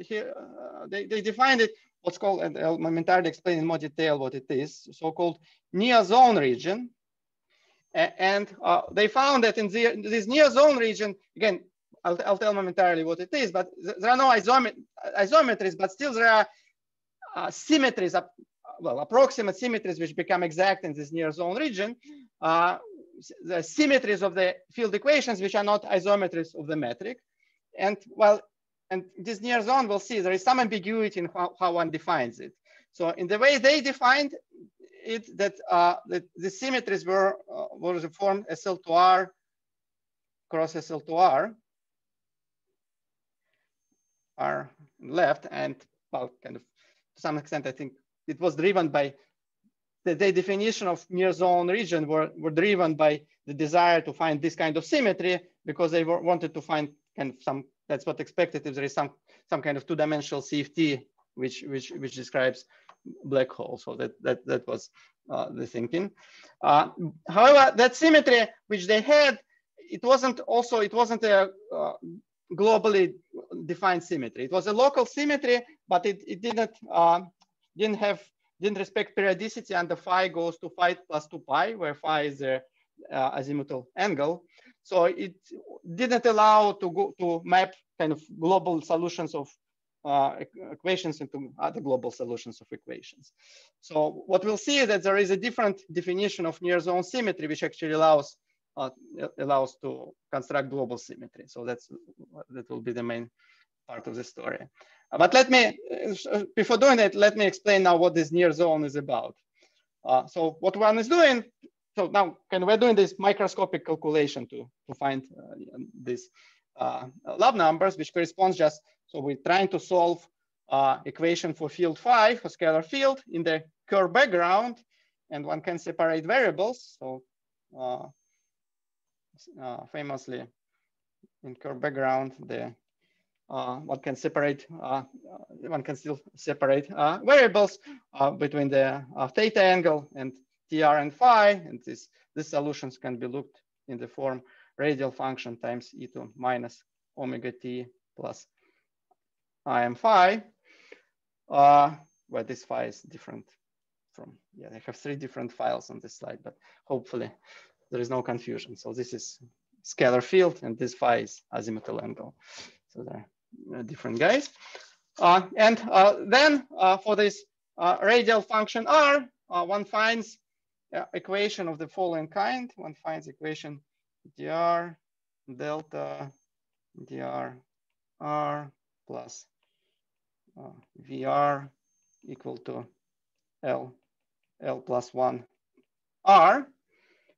here uh, they, they defined it what's called, and I'll momentarily explain in more detail what it is, so-called near zone region. And uh, they found that in the, this near zone region, again, I'll, I'll tell momentarily what it is, but there are no isomet isometries, but still there are uh, symmetries well, approximate symmetries which become exact in this near zone region, uh, the symmetries of the field equations which are not isometries of the metric. And well, and this near zone, we'll see there is some ambiguity in how, how one defines it. So in the way they defined it, that, uh, the symmetries were, uh, were formed SL2R cross SL2R are left and well, kind of to some extent, I think it was driven by the, the, definition of near zone region were, were driven by the desire to find this kind of symmetry because they were, wanted to find kind of some, that's what expected if there is some, some kind of two-dimensional CFT which, which, which describes black hole. So that, that, that was uh, the thinking. Uh, however, that symmetry which they had, it wasn't also, it wasn't a uh, globally defined symmetry. It was a local symmetry, but it, it didn't uh, didn't have didn't respect periodicity and the phi goes to phi plus 2 pi where phi is the uh, azimuthal angle so it didn't allow to go to map kind of global solutions of uh, equations into other global solutions of equations. So what we'll see is that there is a different definition of near zone symmetry, which actually allows uh, allows to construct global symmetry. So that's that will be the main part of the story. But let me, before doing that, let me explain now what this near zone is about. Uh, so what one is doing, so now of we're doing this microscopic calculation to, to find uh, these uh, love numbers, which corresponds just, so we're trying to solve uh, equation for field phi, for scalar field in the Kerr background, and one can separate variables. So uh, uh, famously in Kerr background, the uh, one can separate, uh, one can still separate uh, variables between the theta angle and tr and phi, and this, these solutions can be looked in the form radial function times e to minus omega t plus im phi, uh, where this phi is different from, yeah, I have three different files on this slide, but hopefully there is no confusion. So this is scalar field and this phi is azimuthal angle. So they're different guys. Uh, and uh, then for this radial function r, one finds equation of the following kind. One finds equation dr delta dr r plus uh, vr equal to l l plus 1 r.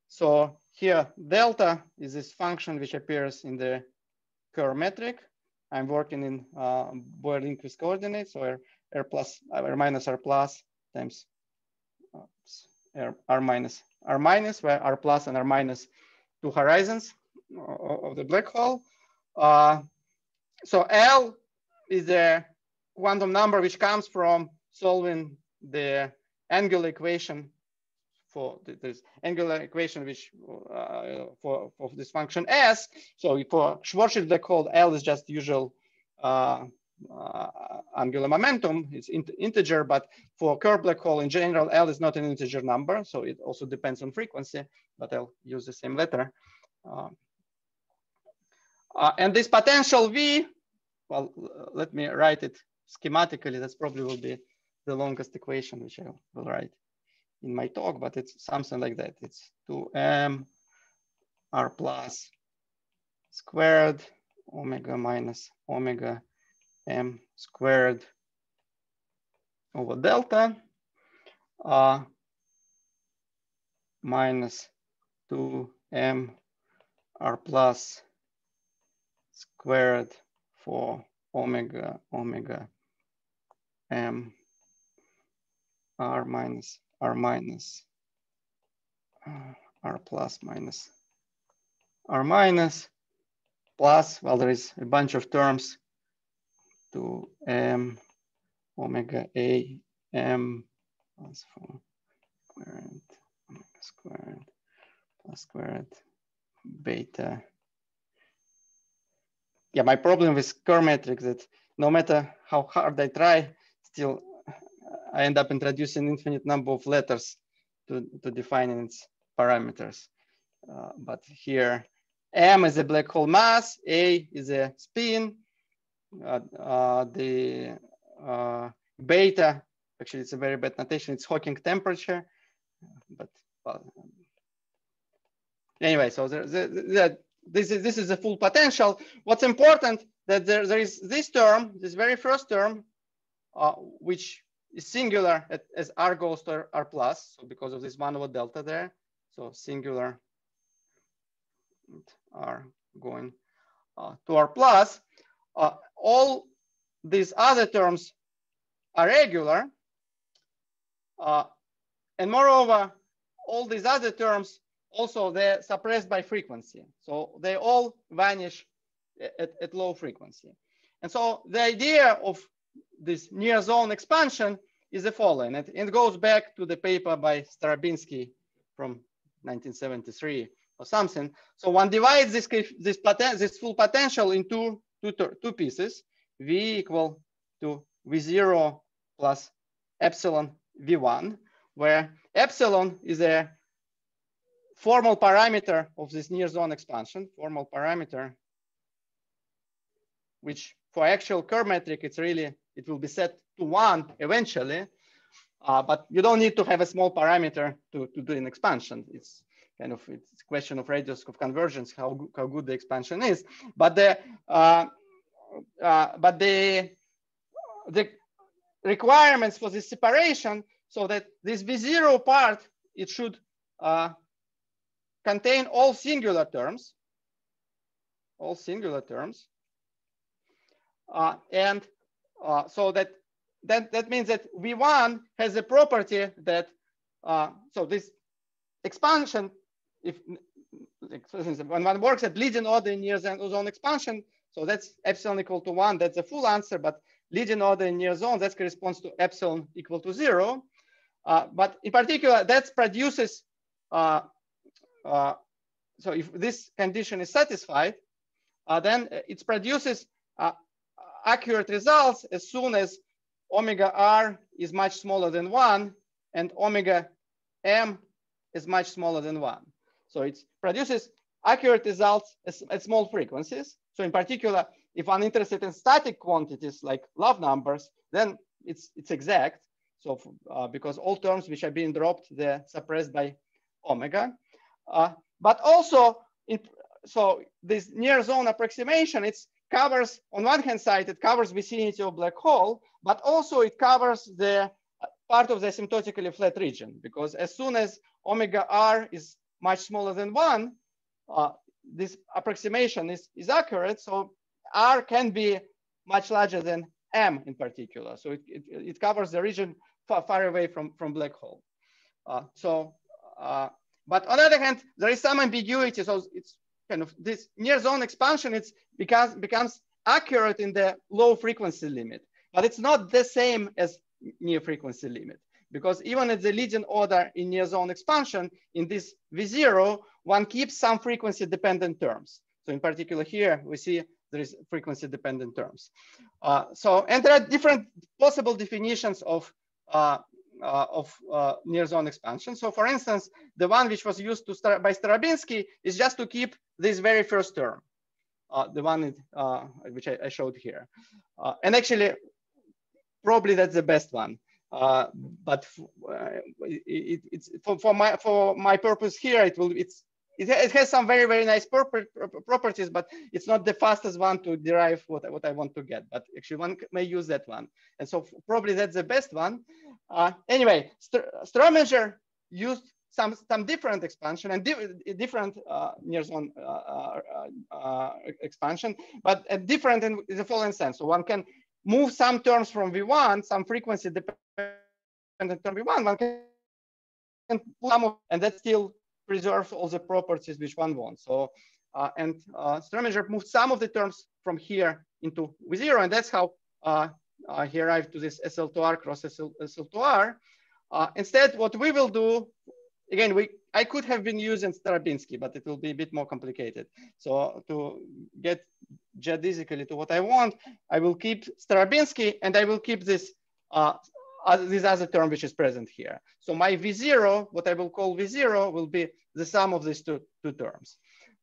So here delta is this function which appears in the Kerr metric I'm working in uh, Boyer-Lindquist coordinates, so R, plus, R minus R plus times R, R minus R minus, where R plus and R minus two horizons of the black hole. Uh, so L is a quantum number which comes from solving the angular equation for this angular equation which uh, for, for this function S. So for Schwarzschild black hole, L is just usual uh, uh, angular momentum, it's in integer, but for Kerr black hole in general, L is not an integer number. So it also depends on frequency, but I'll use the same letter. Uh, uh, and this potential V, well, let me write it schematically. That's probably will be the longest equation, which I will write in my talk, but it's something like that. It's 2m r plus squared omega minus omega m squared over delta uh, minus 2m r plus squared for omega omega m r minus r minus uh, r plus minus r minus plus well there is a bunch of terms to m omega a m plus 4 squared omega squared plus squared beta yeah, my problem with Kerr matrix that no matter how hard I try, still I end up introducing infinite number of letters to, to define its parameters. Uh, but here, M is a black hole mass, A is a spin, uh, uh, the uh, beta, actually it's a very bad notation, it's Hawking temperature, but anyway, so there, there, there, this is this is the full potential. What's important that there, there is this term, this very first term, uh, which is singular at, as r goes to r plus. So because of this one over delta there, so singular r going uh, to r plus. Uh, all these other terms are regular. Uh, and moreover, all these other terms also they're suppressed by frequency. So they all vanish at, at low frequency. And so the idea of this near zone expansion is the following. It, it goes back to the paper by Starobinsky from 1973 or something. So one divides this, this, poten this full potential into two, two pieces, V equal to V0 plus epsilon V1, where epsilon is a formal parameter of this near zone expansion, formal parameter, which for actual Kerr metric, it's really, it will be set to one eventually, uh, but you don't need to have a small parameter to, to do an expansion. It's kind of, it's a question of radius of convergence, how, how good the expansion is. But the, uh, uh, but the, the requirements for this separation, so that this V0 part, it should uh, contain all singular terms, all singular terms. Uh, and uh, so that, that, that means that V1 has a property that, uh, so this expansion, if when one works at leading order in near zone expansion, so that's epsilon equal to one, that's the full answer, but leading order near zone, that corresponds to epsilon equal to zero. Uh, but in particular, that produces uh, so if this condition is satisfied, uh, then it produces uh, accurate results as soon as omega r is much smaller than one and omega m is much smaller than one. So it produces accurate results at small frequencies. So in particular, if I'm interested in static quantities like love numbers, then it's, it's exact. So uh, because all terms which are being dropped, they're suppressed by omega. Uh, but also, it, so this near zone approximation, it covers, on one hand side, it covers vicinity of black hole, but also it covers the uh, part of the asymptotically flat region, because as soon as omega r is much smaller than one, uh, this approximation is, is accurate. So r can be much larger than m in particular. So it, it, it covers the region far, far away from, from black hole. Uh, so uh, but on the other hand, there is some ambiguity. So it's kind of this near zone expansion, it's becomes, becomes accurate in the low frequency limit, but it's not the same as near frequency limit because even at the leading order in near zone expansion in this V0, one keeps some frequency dependent terms. So in particular here, we see there is frequency dependent terms. Uh, so, and there are different possible definitions of uh, uh, of uh, near zone expansion. So for instance, the one which was used to start by Starobinsky is just to keep this very first term, uh, the one uh, which I, I, showed here. Uh, and actually, probably that's the best one. Uh, but it, it, it's for, for, my for my purpose here, it will it's it, it has some very very nice properties, but it's not the fastest one to derive what what I want to get. But actually, one may use that one, and so probably that's the best one. Uh, anyway, St Strominger used some, some different expansion and di different uh, near zone uh, uh, uh, expansion, but different in the following sense. So one can move some terms from V1, some frequency dependent term V1, one can, some and that still preserves all the properties which one wants. So, uh, and uh, moved some of the terms from here into V0, and that's how uh, uh, he arrived to this SL2R cross SL, SL2R. Uh, instead, what we will do, again, we I could have been using Starobinsky, but it will be a bit more complicated. So to get geodesically to what I want, I will keep Starobinsky and I will keep this uh, this other term which is present here. So my V0, what I will call V0 will be the sum of these two, two terms.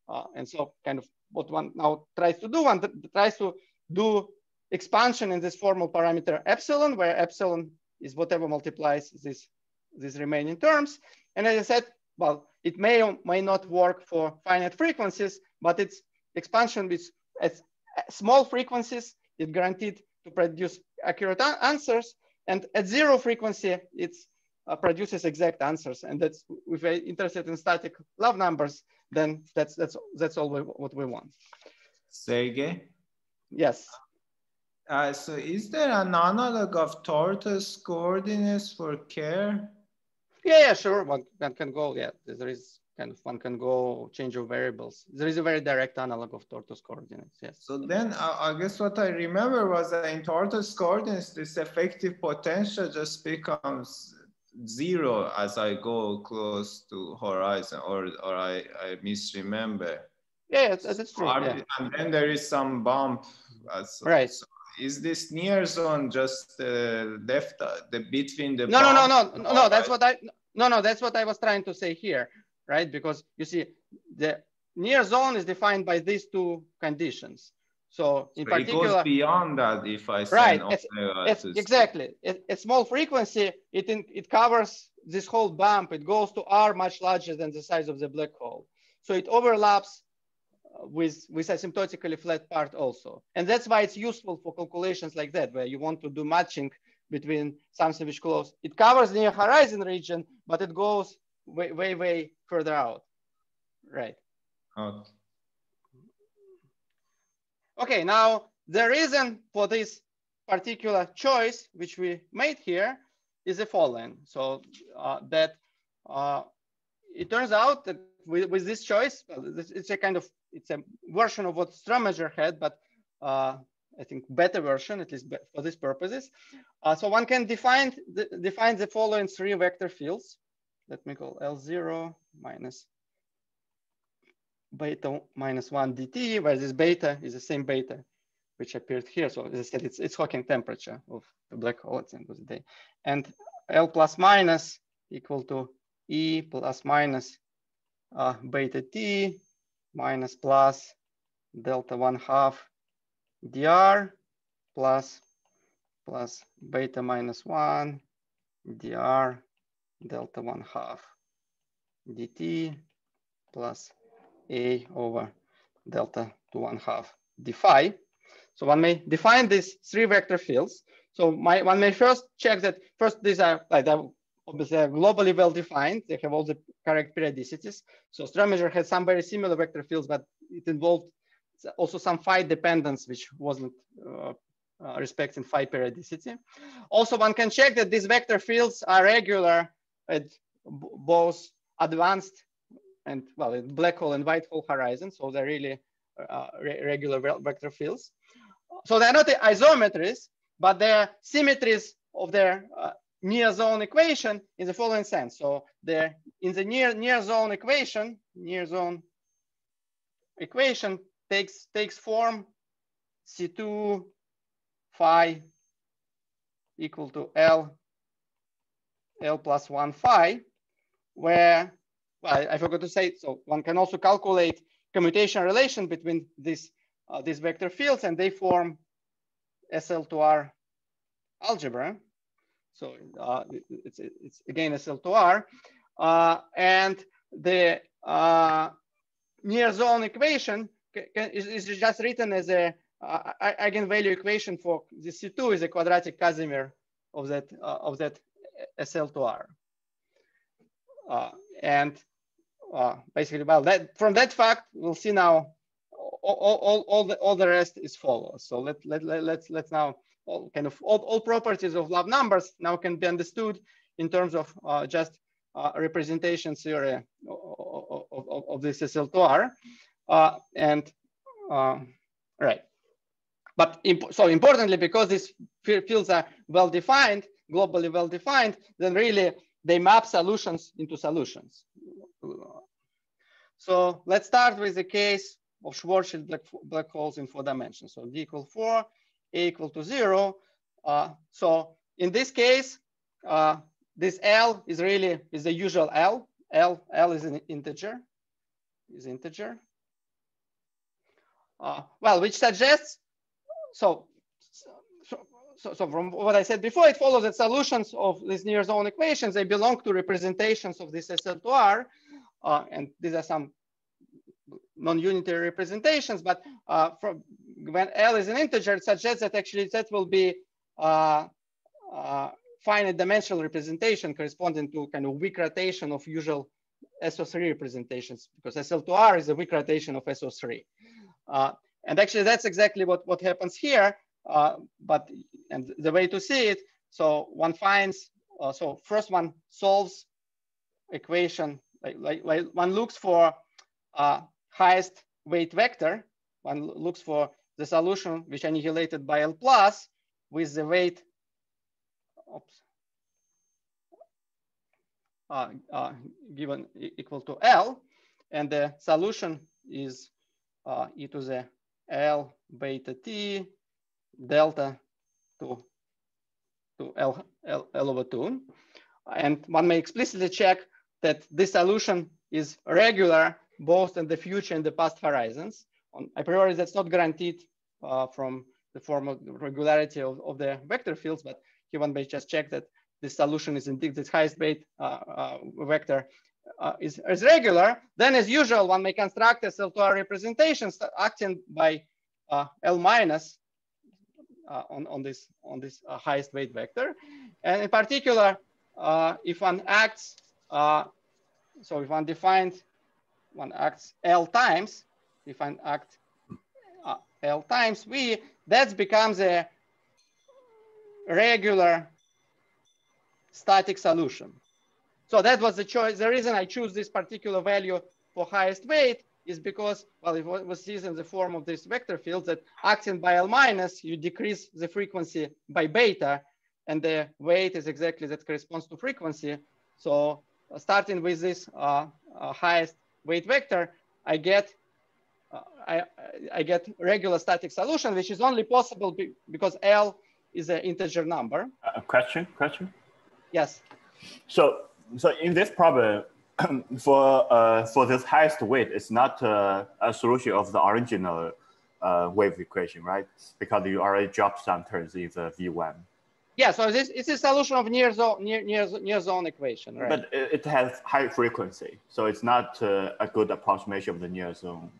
Uh, and so kind of what one now tries to do, one tries to do expansion in this formal parameter epsilon, where epsilon is whatever multiplies this, these remaining terms. And as I said, well, it may or may not work for finite frequencies, but it's expansion with small frequencies, it guaranteed to produce accurate answers. And at zero frequency, it uh, produces exact answers. And that's, if we're interested in static love numbers, then that's, that's, that's all we, what we want. Sergei? Yes. Uh, so is there an analog of tortoise coordinates for Kerr? Yeah, yeah, sure. One, one can go, yeah, there is kind of one can go change of variables. There is a very direct analog of tortoise coordinates, yes. So then uh, I guess what I remember was that in tortoise coordinates, this effective potential just becomes zero as I go close to horizon or, or I, I misremember. Yeah, that's, that's true. Yeah. And then there is some bump. As, right. So is this near zone just uh, left uh, the between the no no no no no no that's what i no no that's what i was trying to say here right because you see the near zone is defined by these two conditions so in so particular it goes beyond that if i right it's, it's exactly it, a small frequency it in, it covers this whole bump it goes to r much larger than the size of the black hole so it overlaps uh, with, with asymptotically flat part also. And that's why it's useful for calculations like that, where you want to do matching between something which close. It covers near horizon region, but it goes way, way, way further out. Right. Okay. Okay, now the reason for this particular choice, which we made here, is the following. So uh, that uh, it turns out that with, with this choice, it's a kind of it's a version of what Strominger had, but uh, I think better version, at least for these purposes. Uh, so one can define the, define the following three vector fields. Let me call L0 minus beta minus one dt, where this beta is the same beta which appeared here. So as I said, it's, it's Hawking temperature of the black hole at the end of the day. And L plus minus equal to E plus minus uh, beta t minus plus delta one half dr plus plus beta minus one dr delta one half dt plus a over delta to one half d phi. So one may define these three vector fields. So my, one may first check that first these are like they obviously are globally well defined. They have all the correct periodicities. So Strominger had some very similar vector fields, but it involved also some phi dependence, which wasn't uh, uh, respecting phi periodicity. Also, one can check that these vector fields are regular at both advanced and well, black hole and white hole horizon. So they're really uh, re regular vector fields. So they're not the isometries, but they're symmetries of their uh, near zone equation in the following sense. So they're in the near near zone equation, near zone equation takes takes form C2 phi equal to L L plus one phi, where well, I forgot to say, so one can also calculate commutation relation between these, uh, these vector fields and they form SL to R algebra. So uh, it's, it's again SL to R. Uh, and the uh, near zone equation is, just written as a uh, eigenvalue equation for the C2 is a quadratic Casimir of that, uh, of that SL to R. and uh, basically, well, that from that fact, we'll see now all, all, all, the, all the rest is follows. So let, let, let, let's, let's now all kind of all, all properties of love numbers now can be understood in terms of uh, just uh, representation theory of, of, of this SL2R. Uh, and uh, right. But imp so importantly, because these fields are well-defined, globally well-defined, then really they map solutions into solutions. So let's start with the case of Schwarzschild black, black holes in four dimensions. So d equal four, a equal to zero. Uh, so in this case, uh, this L is really is the usual L. L, L is an integer, is integer. Uh, well, which suggests, so, so, so, from what I said before, it follows that solutions of these near zone equations, they belong to representations of this SL2R. Uh, and these are some non-unitary representations, but uh, from when L is an integer, it suggests that actually that will be uh, uh, finite dimensional representation corresponding to kind of Wick rotation of usual SO3 representations because SL2R is a Wick rotation of SO3. Uh, and actually that's exactly what, what happens here. Uh, but and the way to see it, so one finds, uh, so first one solves equation like, like, like one looks for uh, highest weight vector, one looks for the solution which annihilated by L plus with the weight oops, uh, uh, given equal to L, and the solution is uh, e to the L beta t delta to, to L, L, L over 2. And one may explicitly check that this solution is regular both in the future and the past horizons. On a priori, that's not guaranteed uh, from the formal regularity of, of the vector fields, but here one may just check that the solution is indeed the highest weight uh, uh, vector uh, is, is regular. Then as usual, one may construct a SL2R representation acting by uh, L minus Uh, on, on this, on this uh, highest weight vector. And in particular, uh, if one acts so if one defines one acts L times, if one act uh, L times V, that becomes a regular static solution. So that was the choice. The reason I choose this particular value for highest weight is because, well, it was used in the form of this vector field that acting by L minus, you decrease the frequency by beta, and the weight is exactly that corresponds to frequency. So uh, starting with this uh, uh, highest weight vector, I get I, I get regular static solution, which is only possible be, because L is an integer number. A question, question? Yes. So, so in this problem, <coughs> for uh, for this highest weight, it's not uh, a solution of the original uh, wave equation, right? Because you already dropped some terms in the V1. Yeah, so this it's a solution of near zone near near, near zone equation, right? But it has high frequency, so it's not uh, a good approximation of the near zone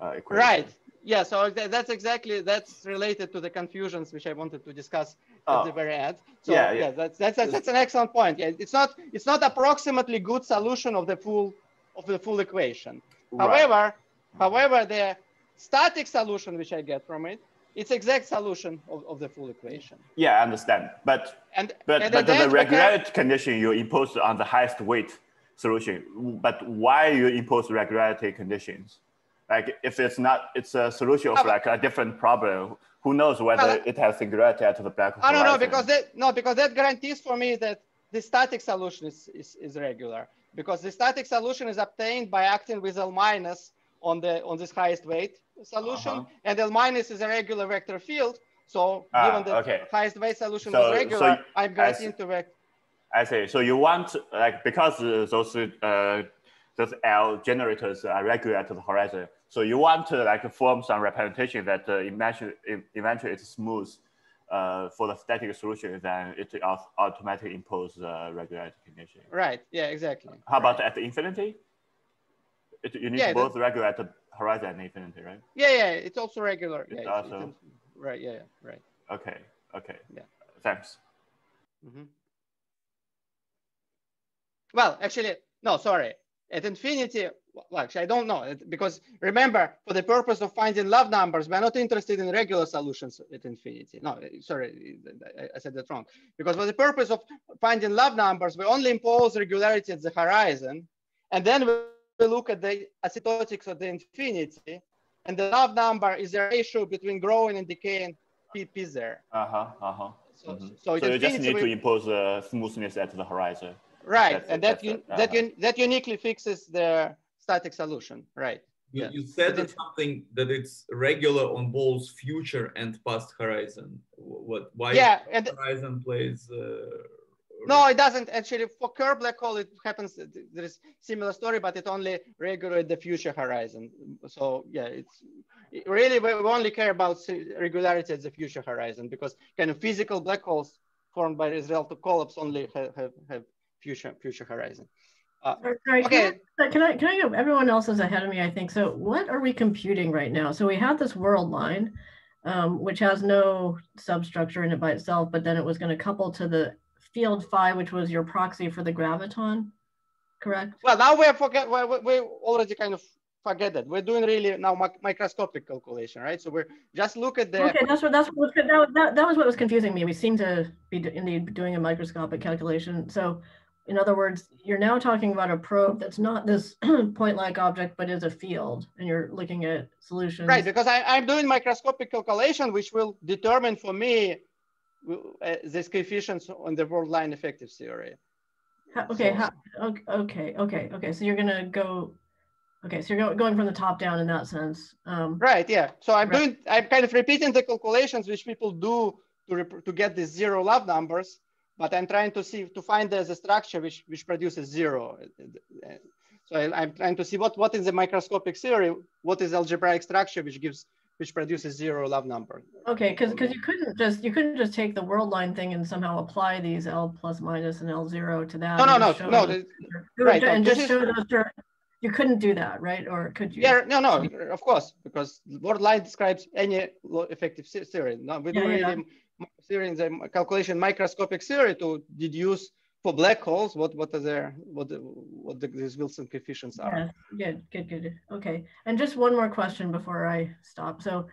uh, equation. Right. Yeah. So that's exactly that's related to the confusions which I wanted to discuss Oh. at oh. the very end. So yeah, yeah. yeah that's, that's that's that's an excellent point. Yeah, it's not it's not approximately good solution of the full of the full equation. Right. However, however, the static solution which I get from it it's exact solution of, of the full equation. Yeah, I understand. But and, but, and but the, the regularity okay. condition you impose on the highest weight solution. But why you impose regularity conditions? Like if it's not, it's a solution of like a different problem. Who knows whether well, it has singularity at the black hole? I don't know because that no because that guarantees for me that the static solution is, is, is regular because the static solution is obtained by acting with L minus on the on this highest weight solution, uh -huh. and L minus is a regular vector field. So ah, given the okay. highest weight solution so, is regular, so I'm guaranteed to vector. I see. So you want like because those uh, those L generators are regular at the horizon. So you want to like form some representation that uh, eventually, eventually it's smooth uh, for the static solution, then it automatically impose the regularity condition. Right. Yeah. Exactly. How about at infinity? It, you need yeah, both regular at the horizon and infinity, right? Yeah. Yeah. It's also regular. It's yeah, also. It's, right. Yeah. Right. Okay. Okay. Yeah. Thanks. Mm -hmm. Well, actually, no, sorry. At infinity, well, actually, I don't know because remember, for the purpose of finding love numbers, we're not interested in regular solutions at infinity. No, sorry, I said that wrong. Because for the purpose of finding love numbers, we only impose regularity at the horizon, and then we look at the asymptotics of the infinity, and the love number is the ratio between growing and decaying p, p there. Uh huh. Uh huh. So, mm -hmm. so, so you just need to impose uh, smoothness at the horizon. Right, that's and that un- that un- that uniquely fixes the static solution. Right. You, yeah. you said that something that it's regular on both future and past horizon. What? Why? Yeah, and horizon plays. Uh, no, it doesn't actually. For Kerr black hole, it happens. There is similar story, but it only regular at the future horizon. So yeah, it's really we only care about regularity at the future horizon because kind of physical black holes formed by result of collapse only have, have, have future future horizon. Uh, Sorry, okay. Can I, can I, can I go? Everyone else is ahead of me, I think. So what are we computing right now? So we have this world line, um, which has no substructure in it by itself, but then it was going to couple to the field phi, which was your proxy for the graviton, correct? Well, now we forget. We, we already kind of forget that. We're doing really now microscopic calculation, right? So we're just look at the. Okay, that's what that's what that, that, that was what was confusing me. We seem to be indeed doing a microscopic calculation. So in other words, you're now talking about a probe that's not this <clears throat> point-like object, but is a field, and you're looking at solutions. Right, because I, am doing microscopic calculation, which will determine for me uh, this coefficients on the world line effective theory. okay, so, how, okay, okay, okay. So you're gonna go. Okay, so you're going from the top down in that sense. Um, right. Yeah. So I'm right. doing. I'm kind of repeating the calculations which people do to to get these zero love numbers but I'm trying to see to find there's a structure which which produces zero. So I, am trying to see what what is the microscopic theory, what is algebraic structure which gives which produces zero love number. Okay, because because you couldn't just you couldn't just take the world line thing and somehow apply these L plus minus and L zero to that. No, no, no, no. The, right, and just show those. You couldn't do that, right? Or could you? Yeah, no, no, of course, because world line describes any effective theory. No, we don't yeah, really in the calculation microscopic theory to deduce for black holes what what are their what what the, these Wilson coefficients are. Yeah, good, good, good. Okay, and just one more question before I stop. So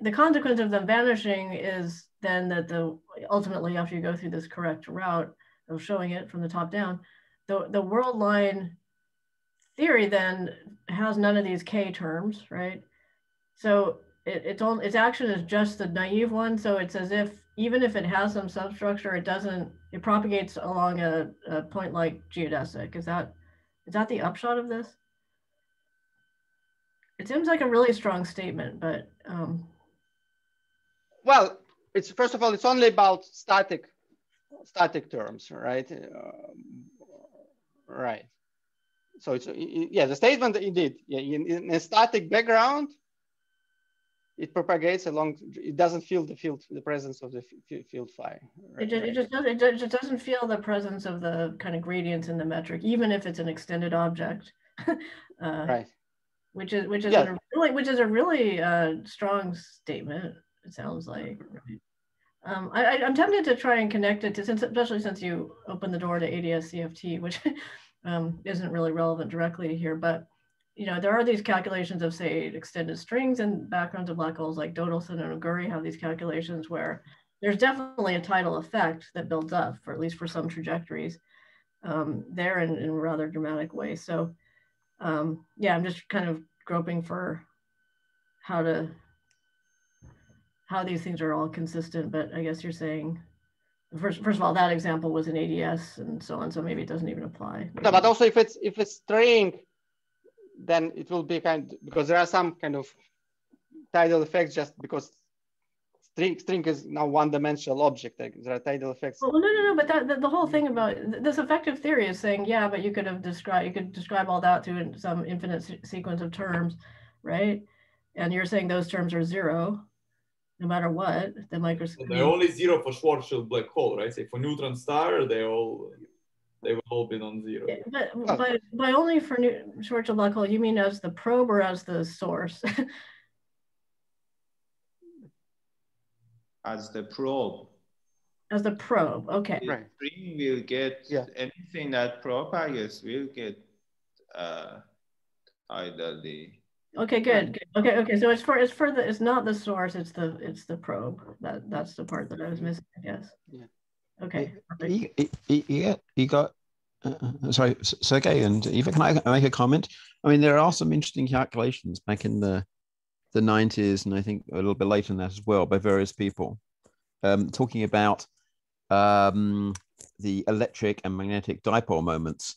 the consequence of them vanishing is then that the ultimately after you go through this correct route of showing it from the top down, the the world line theory then has none of these k terms, right? So it, its own its action is just the naive one. So it's as if even if it has some substructure, it doesn't it propagates along a, a point like geodesic. Is that is that the upshot of this? It seems like a really strong statement, but um... well, it's first of all, it's only about static static terms, right? Um, right. So it's yeah, the statement indeed. Yeah, in, in a static background, it propagates along, it doesn't feel the field, the presence of the field phi. Right? It, just, it, just doesn't, it just doesn't feel the presence of the kind of gradients in the metric, even if it's an extended object. <laughs> uh, right. Which is which is yeah. a really which is a really uh, strong statement. It sounds like. Um, I, am tempted to try and connect it to since especially since you opened the door to AdS CFT, which <laughs> um, isn't really relevant directly to here, but you know, there are these calculations of say extended strings and backgrounds of black holes like Dodelson and Ooguri have these calculations where there's definitely a tidal effect that builds up for at least for some trajectories. um, there in, in a rather dramatic way. So um, yeah, I'm just kind of groping for how to how these things are all consistent. But I guess you're saying first first of all that example was an AdS and so on, so maybe it doesn't even apply. No, but also if it's if it's string, then it will be kind because there are some kind of tidal effects just because string string is now one dimensional object. Like there are tidal effects. Well, no, no, no. But that, the, the whole thing about this effective theory is saying, yeah, but you could have described you could describe all that through some infinite se sequence of terms, right? And you're saying those terms are zero, no matter what the microscope. they're only zero for Schwarzschild black hole, right? Say for neutron star, they all they will all been on zero. Yeah, but oh. by, by only for new Schwarzschild black hole, you mean as the probe or as the source? <laughs> as the probe. As the probe, okay. The right. string will get yeah. anything that propagates will get uh, either the. Okay, good, good. Okay, okay. So it's for it's for the it's not the source. It's the it's the probe. That that's the part that I was missing. I guess. Yeah. Okay. Yeah, you got. Uh, uh sorry, Sergei and Eva. Can I make a comment? I mean, there are some interesting calculations back in the the 90s and I think a little bit later than that as well by various people um, talking about um, the electric and magnetic dipole moments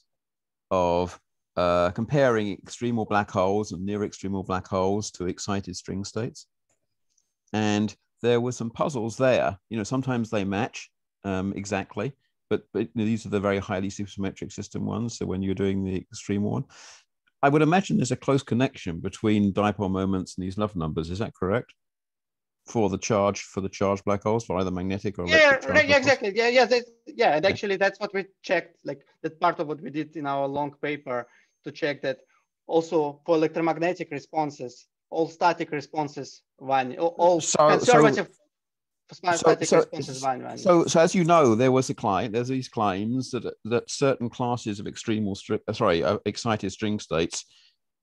of uh, comparing extremal black holes and near extremal black holes to excited string states. And there were some puzzles there. You know, sometimes they match um, exactly, but, but these are the very highly supersymmetric system ones. So when you're doing the extreme one, I would imagine there's a close connection between dipole moments and these love numbers. Is that correct? For the charge for the charged black holes, for either magnetic or yeah, right, yeah, exactly. Yeah, yeah, yeah. And actually, that's what we checked. Like that part of what we did in our long paper to check that also for electromagnetic responses, all static responses, one, all, all so, conservative so so, so, so, so, as you know, there was a claim. There's these claims that that certain classes of extremal strip, uh, sorry, uh, excited string states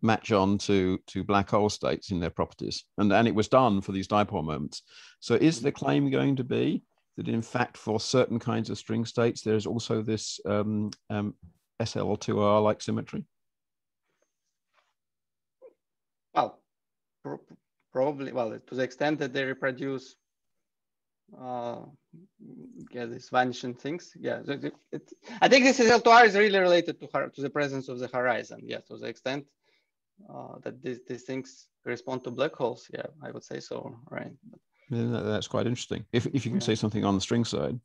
match on to to black hole states in their properties, and and it was done for these dipole moments. So, is the claim going to be that in fact for certain kinds of string states there is also this um, um, SL2R like symmetry? Well, probably. Well, to the extent that they reproduce uh, yeah, these vanishing things. Yeah, it, it, I think this SL2R is really related to her, to the presence of the horizon. Yeah, to the extent uh, that these, these things respond to black holes. Yeah, I would say so. Right. Yeah, that's quite interesting. If if you can yeah. say something on the string side.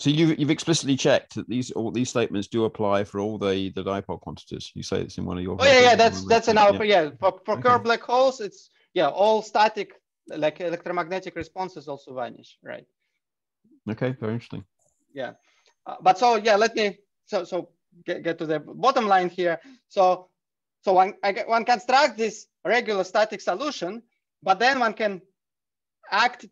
So you've, you've explicitly checked that these all these statements do apply for all the the dipole quantities. You say it's in one of your. Oh yeah, yeah, that's that's an yeah. yeah for for okay. black holes. It's yeah all static like electromagnetic responses also vanish, right? Okay, very interesting. Yeah, uh, but so yeah, let me so so get, get to the bottom line here. So so one I get, one construct this regular static solution, but then one can act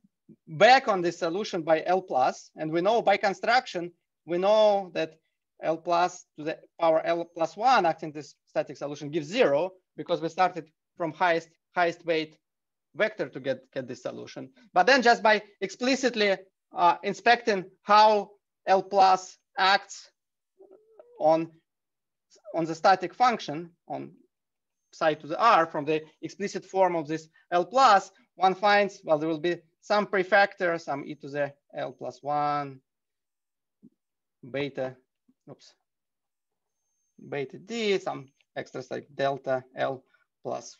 back on this solution by L plus, and we know by construction we know that L plus to the power L plus one acting this static solution gives zero because we started from highest highest weight vector to get, get this solution. But then just by explicitly uh, inspecting how L plus acts on, on the static function on psi to the r from the explicit form of this L plus, one finds, well, there will be some prefactor, some e to the L plus one, beta, oops, beta d, some extras like delta L plus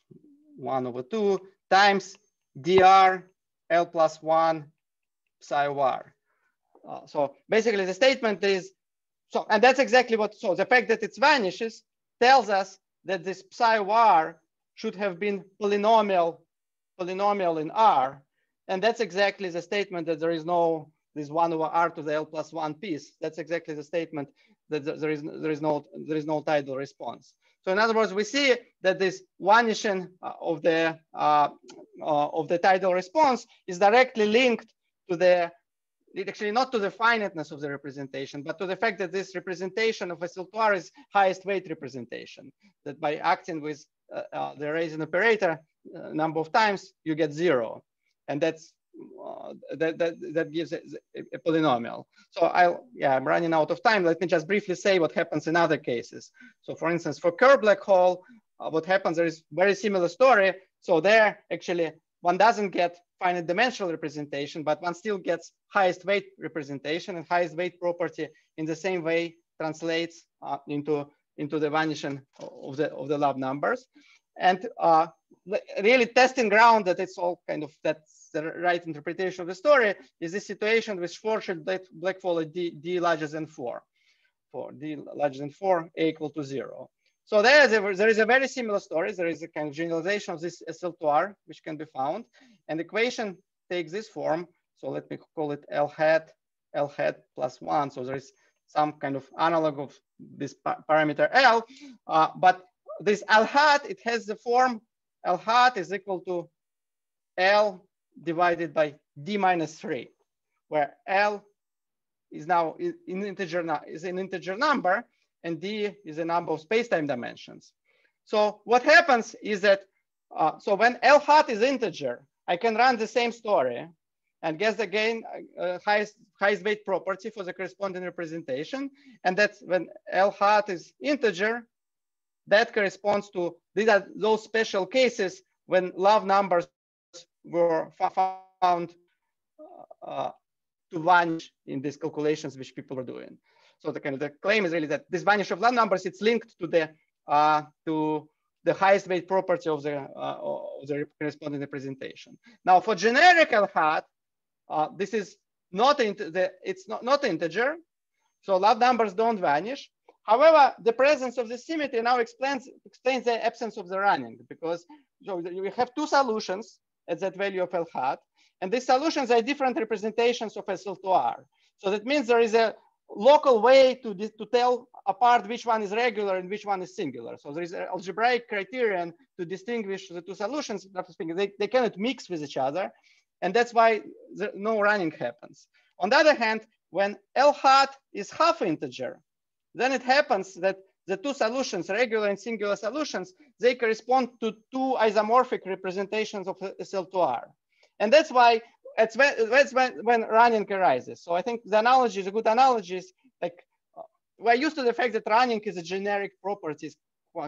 one over two, times dr L plus one psi r. Uh, so basically the statement is, so, and that's exactly what, so the fact that it vanishes tells us that this psi r should have been polynomial, polynomial in R. And that's exactly the statement that there is no, this one over R to the L plus one piece. That's exactly the statement that there is, there is no, there is no tidal response. So in other words, we see that this vanishing uh, of the uh, uh, of the tidal response is directly linked to the actually not to the finiteness of the representation, but to the fact that this representation of SL2R is highest weight representation. That by acting with uh, uh, the Raising operator a uh, number of times, you get zero, and that's that, that, that gives a, a, polynomial. So I, yeah, I'm running out of time. Let me just briefly say what happens in other cases. So for instance, for Kerr black hole, uh, what happens, there is very similar story. So there actually one doesn't get finite dimensional representation, but one still gets highest weight representation and highest weight property in the same way translates uh, into, into the vanishing of the, of the love numbers. And uh, really testing ground that it's all kind of that's the right interpretation of the story is this situation with Schwarzschild black hole at D, D larger than four, for D larger than four, A equal to zero. So there is, a, there is a very similar story. There is a kind of generalization of this SL2R, which can be found. And the equation takes this form. So let me call it L hat, L hat plus one. So there is some kind of analog of this parameter L. Uh, but this L hat, it has the form L hat is equal to L divided by D minus three, where L is now in integer, is an integer number and d is the number of space-time dimensions. So what happens is that, uh, so when L hat is integer, I can run the same story and guess again uh, highest, highest weight property for the corresponding representation. And that's when L hat is integer, that corresponds to, these are those special cases when love numbers were found uh, to vanish in these calculations which people were doing. So the kind of the claim is really that this vanish of love numbers, it's linked to the uh, to the highest weight property of the uh, of the corresponding representation. Now for generic L hat, uh, this is not the it's not not integer, so love numbers don't vanish. However, the presence of the symmetry now explains explains the absence of the running because so you have two solutions at that value of L hat, and these solutions are different representations of SL2R. So that means there is a local way to, to tell apart which one is regular and which one is singular. So there is an algebraic criterion to distinguish the two solutions. They, they cannot mix with each other. And that's why the, no running happens. On the other hand, when L hat is half integer, then it happens that the two solutions, regular and singular solutions, they correspond to two isomorphic representations of SL2R. And that's why it's when, that's when, when running arises. So I think the analogy is a good analogy. Is like we're used to the fact that running is a generic properties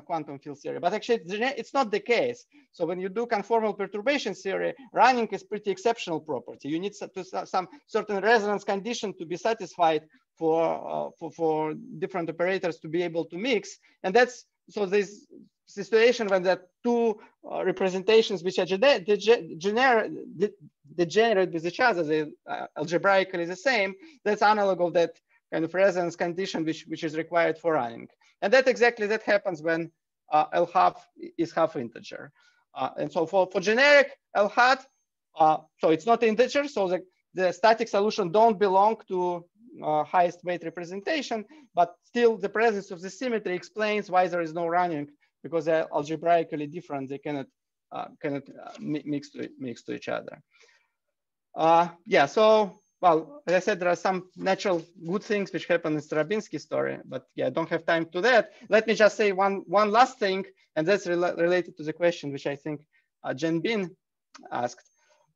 quantum field theory, but actually it's not the case. So when you do conformal perturbation theory, running is pretty exceptional property. You need to some certain resonance condition to be satisfied for, uh, for, for different operators to be able to mix. And that's, so this situation when the two uh, representations which are gener gener degenerate with each other, they uh, algebraically the same, that's analog of that kind of resonance condition which, which is required for running. And that exactly that happens when uh, L hat is half integer. Uh, and so for, for generic L hat, uh, so it's not integer, so the, the static solution don't belong to uh, highest weight representation, but still the presence of the symmetry explains why there is no running because they're algebraically different. They cannot uh, cannot uh, mix to mix to each other. Uh, yeah, so well, as I said, there are some natural good things which happen in Starobinsky story, but yeah, I don't have time to that. Let me just say one one last thing, and that's related to the question which I think uh, Jen Bin asked.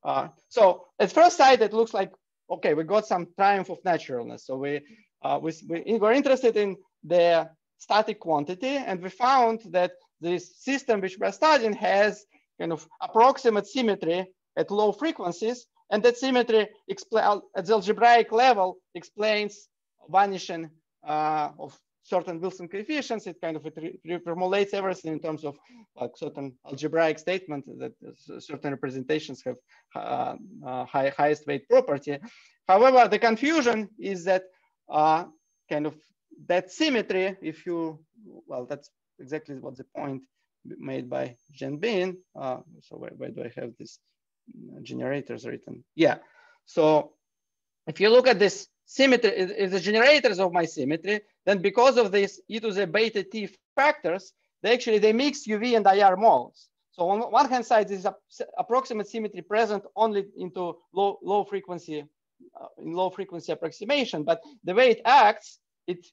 Uh, so at first sight, it looks like okay, we got some triumph of naturalness. So we uh, we, we we're interested in the static quantity. And we found that this system which we're studying has kind of approximate symmetry at low frequencies. And that symmetry at the algebraic level explains vanishing uh, of certain Wilson coefficients. It kind of reformulates everything in terms of like certain algebraic statement that certain representations have uh, uh, high, highest weight property. However, the confusion is that uh, kind of that symmetry, if you, well, that's exactly what the point made by Jen Bin. Uh, so where, where, do I have these generators written? Yeah. So if you look at this symmetry, if the generators of my symmetry, then because of this e to the beta t factors, they actually, they mix UV and IR modes. So on one hand side, this is approximate symmetry present only into low, low frequency, uh, in low frequency approximation, but the way it acts, it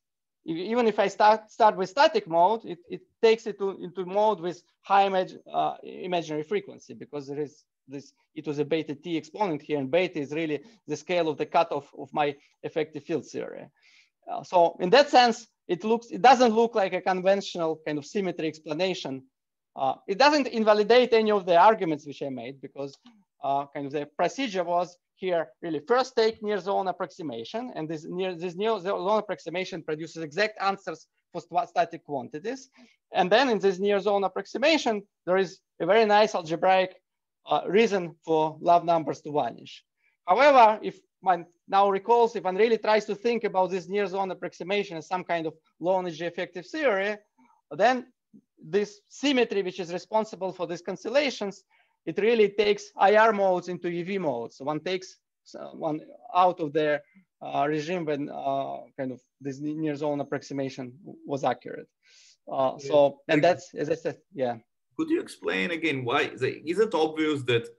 even if I start, start with static mode, it, it takes it to, into mode with high imag uh, imaginary frequency because there is this it was a beta t exponent here, and beta is really the scale of the cutoff of my effective field theory. Uh, so in that sense, it looks it doesn't look like a conventional kind of symmetry explanation. Uh, it doesn't invalidate any of the arguments which I made because uh, kind of the procedure was here really first take near zone approximation, and this near this near zone approximation produces exact answers for static quantities. And then in this near zone approximation, there is a very nice algebraic uh, reason for love numbers to vanish. However, if one now recalls, if one really tries to think about this near zone approximation as some kind of low energy effective theory, then this symmetry, which is responsible for these cancellations, it really takes IR modes into UV modes. So one takes one out of the uh, regime when uh, kind of this near zone approximation was accurate. Uh, so, and that's, as I said, yeah. Could you explain again why, is it obvious that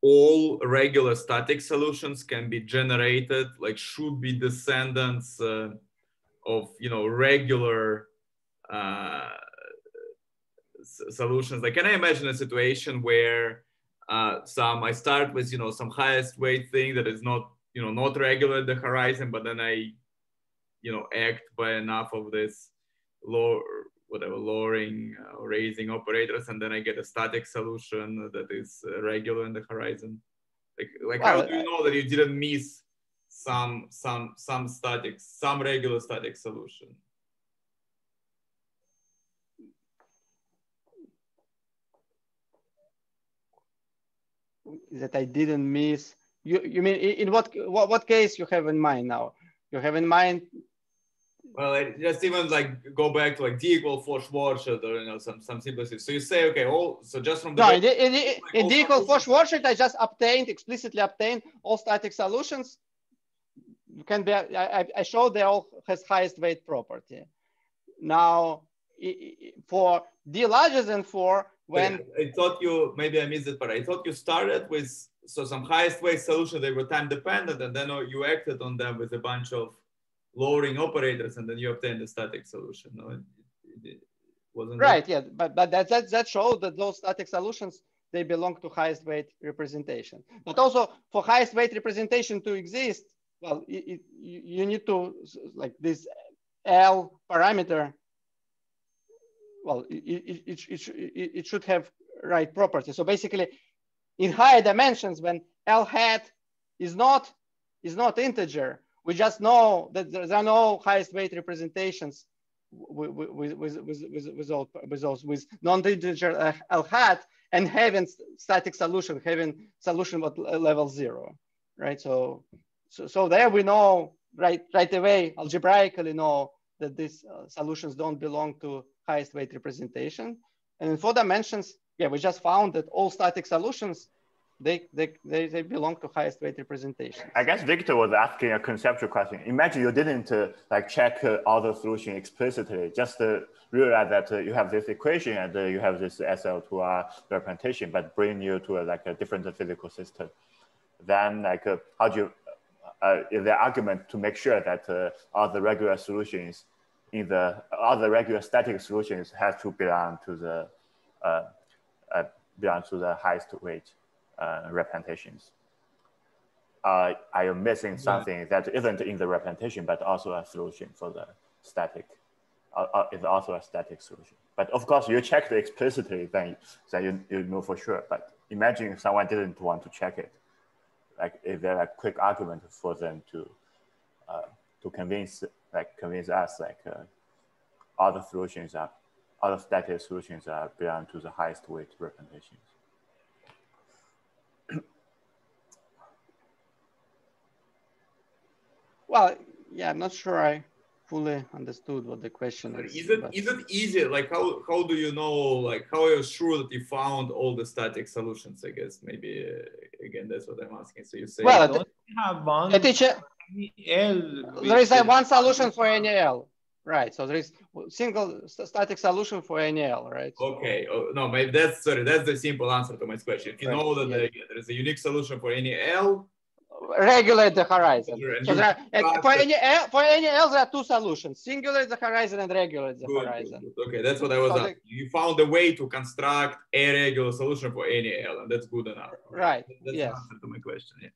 all regular static solutions can be generated, like should be descendants uh, of, you know, regular uh, solutions? Like, can I imagine a situation where uh, some, I start with, you know, some highest weight thing that is not you know not regular at the horizon but then i you know act by enough of this low whatever lowering or uh, raising operators and then i get a static solution that is uh, regular in the horizon. Like like well, how do you know that you didn't miss some some some static some regular static solution? That i didn't miss. You, you mean in what, what, what case you have in mind now? You have in mind well, it just even like go back to like D equal for Schwarzschild or you know some some simplicity. So you say okay, all so just from the no in, in, in, like in D equal for Schwarzschild, I just obtained explicitly obtained all static solutions. You can be I, I show they all has highest weight property. Now for D larger than four, when I thought you maybe I missed it, but I thought you started with so some highest weight solution, they were time dependent, and then you acted on them with a bunch of lowering operators, and then you obtain the static solution. No, it, it wasn't right. That? Yeah, but but that that that showed that those static solutions they belong to highest weight representation. But also for highest weight representation to exist, well, it, it, you need to like this L parameter. Well, it, it, it, it should have right property. So basically, in higher dimensions when L hat is not, is not integer. We just know that there are no highest weight representations with, with, with, with, with, with, with non-integer L hat and having static solution, having solution at level zero, right? So, so, so there we know right, right away, algebraically know that these uh, solutions don't belong to highest weight representation. And in four dimensions, yeah, we just found that all static solutions, they, they, they, they belong to highest weight representation. I guess Victor was asking a conceptual question. Imagine you didn't uh, like check uh, all the solution explicitly, just uh, realize that uh, you have this equation and uh, you have this SL2R representation, but bring you to like a different physical system. Then like, uh, how do you, is the argument to make sure that all the regular solutions in the, the regular static solutions have to belong to the, belong to the highest weight uh, representations. Uh, are you missing something yeah. that isn't in the representation, but also a solution for the static? Uh, uh, is also a static solution. But of course, you check it explicitly, then, then you, you know for sure. But imagine if someone didn't want to check it. Like, is there a quick argument for them to uh, to convince, like, convince us, like, uh, other solutions are, other static solutions are belong to the highest weight representations? Well, yeah, I'm not sure I fully understood what the question is. Is it, but... is it easy? Like, how, how do you know, like, how are you sure that you found all the static solutions? I guess maybe, uh, again, that's what I'm asking. So you say, well, don't have one. At each, there is a one solution for NEL. Right. So there is single static solution for NEL, right? So, okay. Oh, no, maybe that's sorry. That's the simple answer to my question. If you right. know that yeah. there is a unique solution for NEL, regulate the horizon. So there are, eh, for any for any L, there are two solutions: singulate the horizon and regulate the good, horizon. Good. Okay, that's what I was. So the, you found a way to construct a regular solution for any L, and that's good enough. Right. That's yes. the answer to my question. Yeah.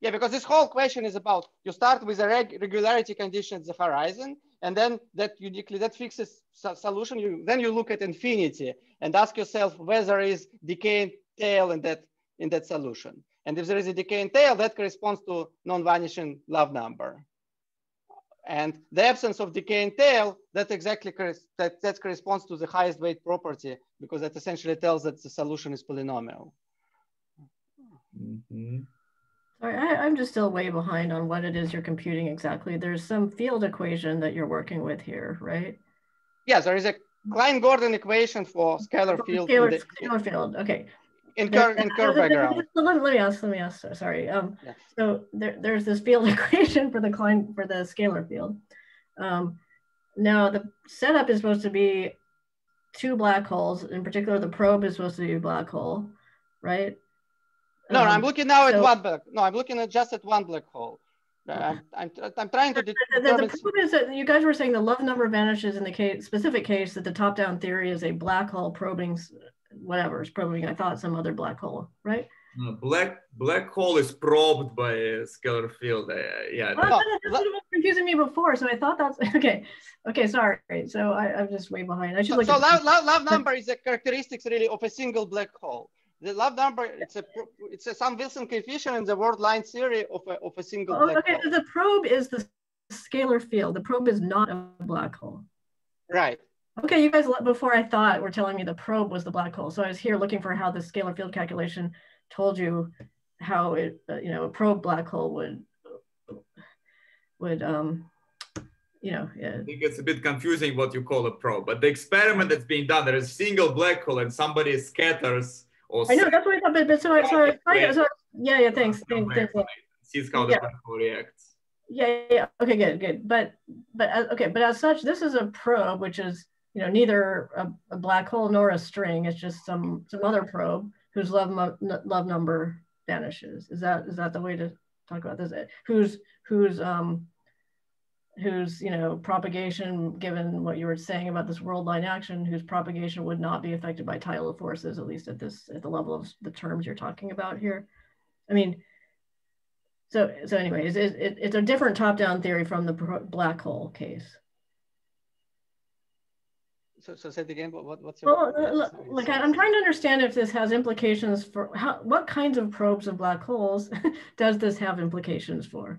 Yeah, because this whole question is about you start with a reg regularity condition at the horizon, and then that uniquely that fixes solution. You then you look at infinity and ask yourself whether is decaying tail in that in that solution. And if there is a decaying tail, that corresponds to non-vanishing love number. And the absence of decaying tail, that exactly that, that corresponds to the highest weight property because that essentially tells that the solution is polynomial. Mm -hmm. Sorry, I, am just still way behind on what it is you're computing exactly. There's some field equation that you're working with here, right? Yes, there is a Klein-Gordon equation for scalar field. Scalar, scalar field, okay in curve in curve background. Let, let, me ask. Let me ask. Sorry. Um, yeah. So there, there's this field <laughs> equation for the Klein for the scalar field. Um, now the setup is supposed to be two black holes. In particular, the probe is supposed to be a black hole, right? No, um, no I'm looking now so, at one black. No, I'm looking at just at one black hole. I'm, I'm, I'm trying to determine. The, the proof is that you guys were saying the love number vanishes in the case, specific case that the top-down theory is a black hole probing whatever is probing, I thought, some other black hole, right? No, black black hole is probed by a scalar field. Uh, yeah. Oh, that's what was confusing me before. So I thought that's <laughs> okay. Okay, sorry. So I, am just way behind. I should so, look. So love, love, love <laughs> number is a characteristics really of a single black hole. The love number it's a it's a some Wilson coefficient in the world line theory of a of a single oh, black okay, hole. Okay, the probe is the scalar field. The probe is not a black hole. Right. Okay, you guys, before I thought were telling me the probe was the black hole. So I was here looking for how the scalar field calculation told you how it, uh, you know, a probe black hole would, would, um, you know, yeah. I think it's a bit confusing what you call a probe, but the experiment that's being done, there is a single black hole and somebody scatters or I know, that's what I thought, but, but so, so, so, so, yeah, yeah, thanks, thanks, thanks. Sees how the black hole reacts. Yeah, yeah, okay, good, good. But, but, uh, okay, but as such, this is a probe, which is you know, neither a, a, black hole nor a string. It's just some some other probe whose love love number vanishes. Is that is that the way to talk about this? Whose whose um whose you know propagation, given what you were saying about this world line action, whose propagation would not be affected by tidal forces, at least at this at the level of the terms you're talking about here. I mean, so so anyways, it, it, it's a different top-down theory from the black hole case so, so say it again. What, what's your? Well, uh, look, look, I'm trying to understand if this has implications for how, what kinds of probes of black holes <laughs> does this have implications for?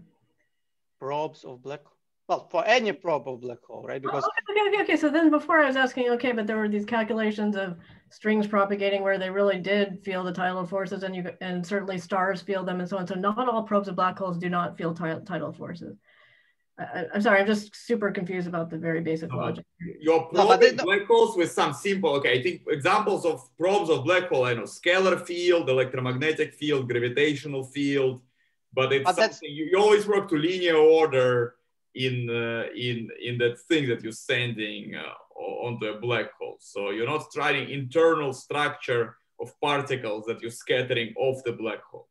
Probes of black, well, for any probe of black hole, right? Because oh, okay, okay, okay. So then before I was asking, okay, but there were these calculations of strings propagating where they really did feel the tidal forces, and you and certainly stars feel them, and so on. So not all probes of black holes do not feel tidal forces. I, am sorry, I'm just super confused about the very basic uh, logic. You're probing no, black holes with some simple, okay, I think examples of probes of black hole, I know scalar field, electromagnetic field, gravitational field, but it's but something you, you, always work to linear order in uh, in in that thing that you're sending uh, onto a black hole. So you're not trying internal structure of particles that you're scattering off the black hole.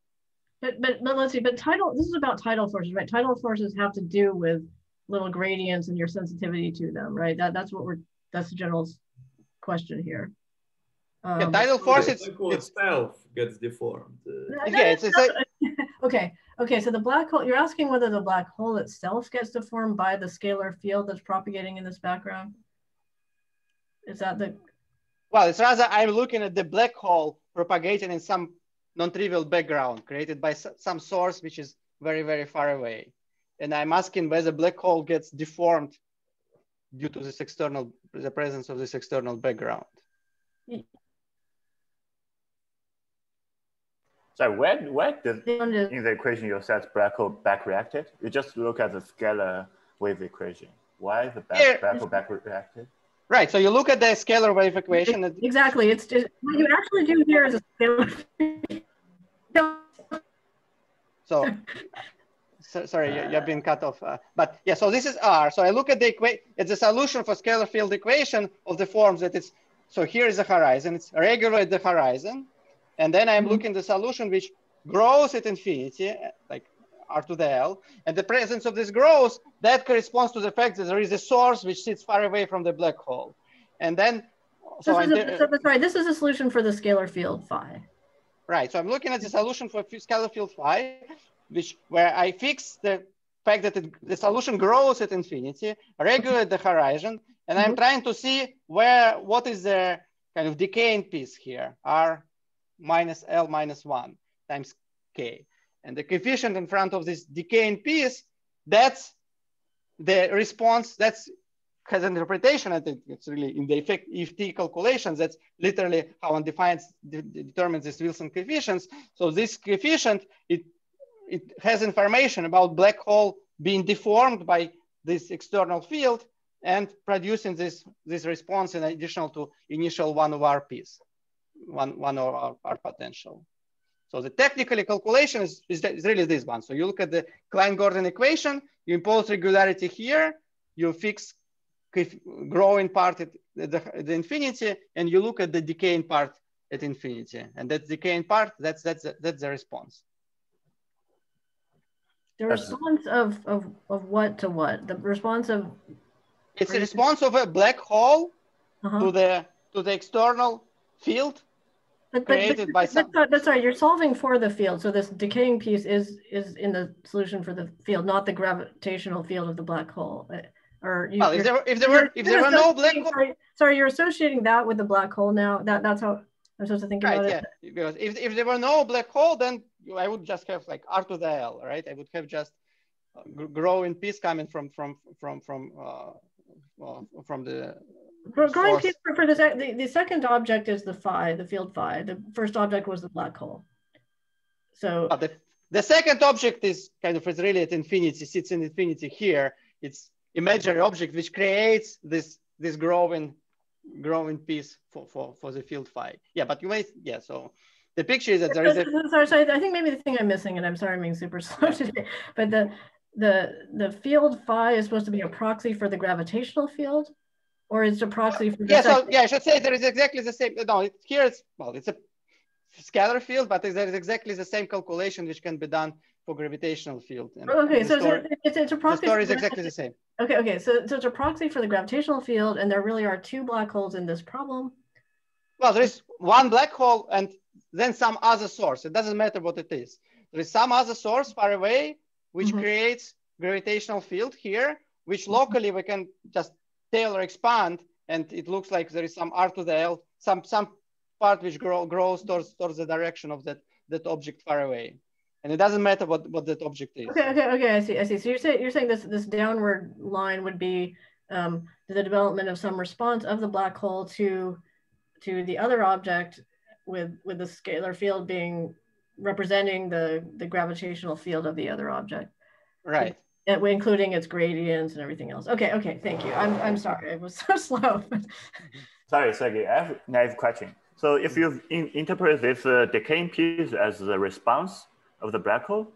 But, but but let's see. But tidal. This is about tidal forces, right? Tidal forces have to do with little gradients and your sensitivity to them, right? That that's what we're. That's the general question here. Um, yeah, tidal force it's, itself gets deformed. Uh, yeah, it's, it's like, <laughs> okay. Okay, so the black hole, you're asking whether the black hole itself gets deformed by the scalar field that's propagating in this background? Is that the? Well, it's rather I'm looking at the black hole propagating in some non-trivial background created by some source which is very, very far away. And I'm asking whether black hole gets deformed due to this external, the presence of this external background. So where, where did, in the equation you said black hole back reacted? You just look at the scalar wave equation. Why is the back, black hole back reacted? Right. So you look at the scalar wave equation. Exactly. It's just what you actually do here is a scalar. so, so, sorry, you, have been cut off. Uh, but yeah, so this is R. So I look at the equation. It's a solution for scalar field equation of the forms that it's. So here is the horizon. It's regular at the horizon, and then I'm mm -hmm. looking the solution which grows at infinity, like R to the L. And the presence of this growth, that corresponds to the fact that there is a source which sits far away from the black hole. And then, so, this is a, so sorry, this is a solution for the scalar field phi. Right, so I'm looking at the solution for scalar field phi, which where I fix the fact that it, the solution grows at infinity, regulate the horizon, and I'm mm -hmm. trying to see where, what is the kind of decaying piece here, R minus L minus one times K. And the coefficient in front of this decaying piece, that's the response, that's has an interpretation. I think it's really in the effect EFT calculations. That's literally how one defines de determines these Wilson coefficients. So this coefficient it it has information about black hole being deformed by this external field and producing this this response in addition to initial one of R piece, one one of our, our potential. So the technically calculation is, is, is really this one. So you look at the Klein-Gordon equation, you impose regularity here, you fix growing part at the, the, infinity, and you look at the decaying part at infinity. And that decaying part, that's, that's, that's the response. The response of, of, of what to what? The response of... It's a response of a black hole uh -huh. to, the, to the external field but, created but, by some. That's, that's right. You're solving for the field, so this decaying piece is is in the solution for the field, not the gravitational field of the black hole. Uh, or you, well, if there were if there were if there were no black hole. Sorry, sorry, you're associating that with the black hole now. That that's how I'm supposed to think right, about yeah. it. Because if if there were no black hole, then I would just have like R to the L, right? I would have just uh, growing piece coming from from from from uh, well, from the growing piece for, for the, the the second object is the phi, the field phi. The first object was the black hole. So ah, the the second object is kind of it's really at infinity, sits in infinity here. It's imaginary object which creates this this growing growing piece for, for, for the field phi. Yeah, but you may, yeah, so the picture is that there is a... <laughs> Sorry, sorry, I think maybe the thing I'm missing, and I'm sorry I'm being super <laughs> slow today, but the, the, the field phi is supposed to be a proxy for the gravitational field, or it's a proxy for the... Yeah, so, yeah, I should say there is exactly the same, no, it, here it's, well, it's a scalar field, but there is exactly the same calculation which can be done for gravitational field. And, okay, and so, story, it's, it's a proxy. The story is exactly the same. Okay, okay, so, so it's a proxy for the gravitational field, and there really are two black holes in this problem. Well, there is one black hole and then some other source. It doesn't matter what it is. There is some other source far away, which mm -hmm. creates gravitational field here, which locally we can just Taylor expand, and it looks like there is some R to the L, some some part which grow, grows towards towards the direction of that that object far away and it doesn't matter what what that object is. Okay, okay, okay. I see, I see. So you're saying you're saying this this downward line would be um, the development of some response of the black hole to to the other object, with with the scalar field being representing the the gravitational field of the other object. Right. Including its gradients and everything else. Okay, okay. Thank you. I'm I'm sorry. I was <laughs> so slow. <laughs> sorry, Sergei. I have naive question. So if you in, interpret this uh, decaying piece as the response of the black hole,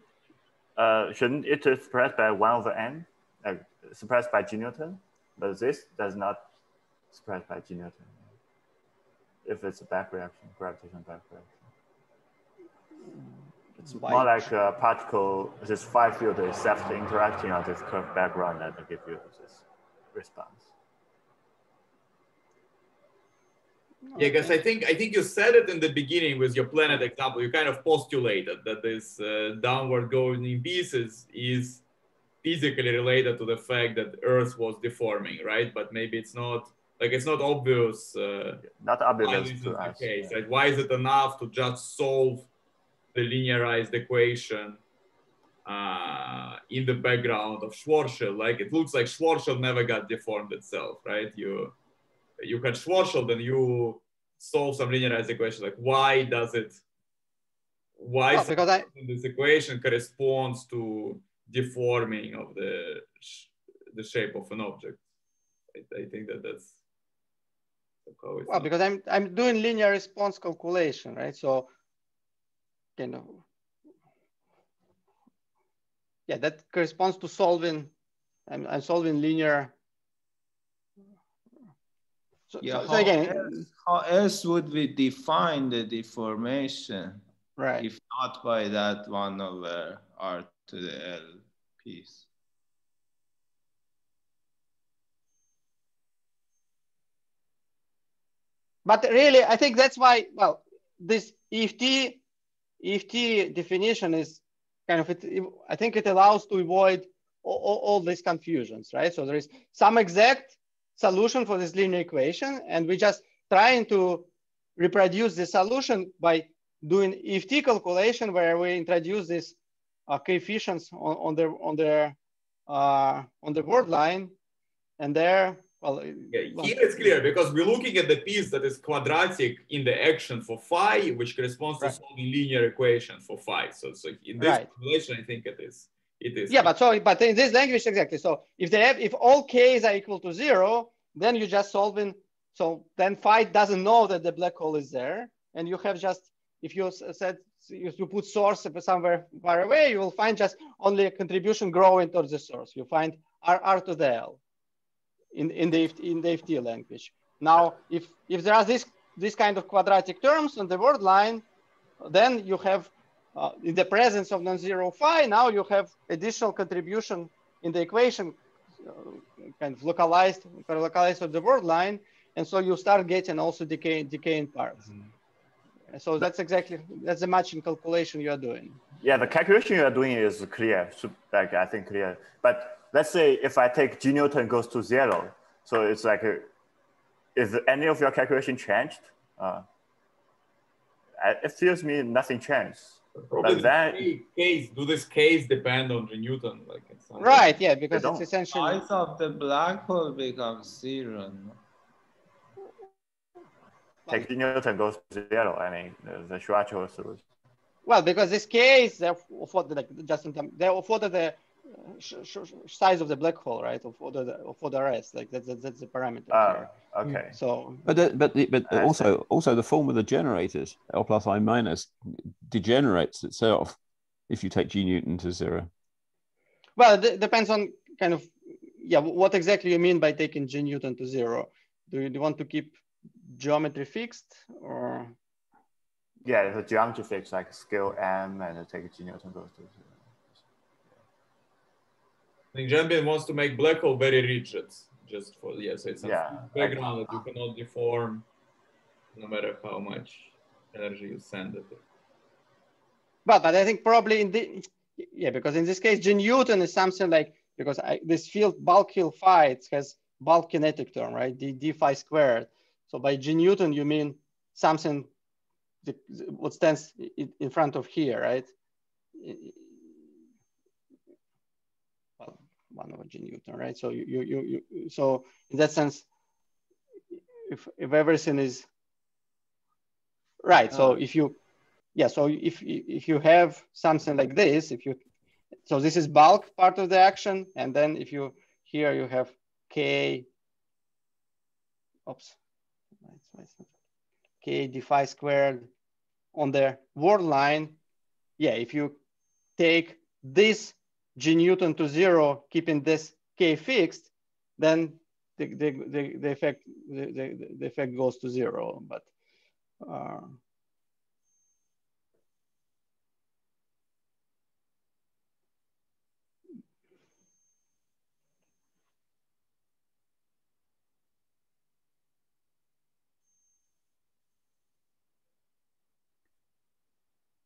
uh, shouldn't it be suppressed by one over n, uh, suppressed by G Newton? But this does not express by G Newton. If it's a back reaction, gravitational back reaction. It's more like a particle, this phi field is self interacting on this curved background that will give you this response. Yeah, because I think I think you said it in the beginning with your planet example. You kind of postulated that this uh, downward going in pieces is physically related to the fact that Earth was deforming, right? But maybe it's not like it's not obvious. Uh, not obvious to us. Case, right? Why is it enough to just solve the linearized equation uh, in the background of Schwarzschild? Like it looks like Schwarzschild never got deformed itself, right? You you had Schwarzschild and you solve some linearized equation like why does it why oh, because I, this equation corresponds to deforming of the the shape of an object I, I think that that's well because i'm i'm doing linear response calculation right so you know yeah that corresponds to solving i'm, I'm solving linear so, yeah, so, so again, else, how else would we define the deformation? Right. If not by that one over uh, R to the L piece. But really, I think that's why, well, this if EFT, EFT definition is kind of, it, I think it allows to avoid all, all, these confusions, right? So there is some exact solution for this linear equation, and we're just trying to reproduce the solution by doing EFT calculation where we introduce these uh, coefficients on, on the on the uh, on the world line, and there well, uh, yeah, here it's clear because we're looking at the piece that is quadratic in the action for phi, which corresponds right. to solving linear equation for phi. So, so in this right. relation, I think it is. It is. Yeah, but so but in this language exactly. So if they have if all k's are uh, equal to zero, then you just solving. So then phi doesn't know that the black hole is there, and you have just if you said if you put source somewhere far away, you will find just only a contribution growing towards the source. You find r r to the l in, in, the, in the FT language. Now, if, if there are this, this kind of quadratic terms on the world line, then you have, uh, in the presence of non-zero phi, now you have additional contribution in the equation, uh, kind of localized, localized of the world line. And so you start getting also decay, decaying parts. Mm -hmm. So that's exactly, that's the matching calculation you are doing. Yeah, the calculation you are doing is clear, like I think clear. But let's say if I take G Newton goes to zero, so it's like, a, is any of your calculation changed? Uh, it feels me nothing changed. Probably but then, case, do this case depend on the Newton? Like it's right, like, yeah, because it's essentially. Size of the black hole becomes zero. Take G Newton goes to zero. I mean, the, the Schwarzschild solution. Well, because this case, they're for the, like, just in terms, they afforded the size of the black hole, right? Or for the or for the rest, like that's that's the parameter. Oh, okay. So, but the, but the, but also also the form of the generators L plus I minus degenerates itself if you take G Newton to zero. Well, it depends on kind of yeah what exactly you mean by taking G Newton to zero. Do you, do you want to keep geometry fixed or? Yeah, the geometry fixed like scale m and take G Newton goes to zero. Think Jean-Bien wants to make black hole very rigid, just for yes, it's a yeah. background that you cannot deform, no matter how much energy you send at it. But, but I think probably in the yeah, because in this case, G Newton is something like because I, this field bulk hill phi it has bulk kinetic term, right? D, d phi squared. So by G Newton, you mean something that, what stands in front of here, right? One over G Newton, right? So you, you, you, you, so in that sense, if, if everything is right, so uh. if you, yeah, so if, if you have something like this, if you, so this is bulk part of the action. And then if you, here you have K, oops, K d phi squared on the world line. Yeah, if you take this G Newton to zero, keeping this K fixed, then the, the, the, the effect the, the, effect goes to zero. But uh,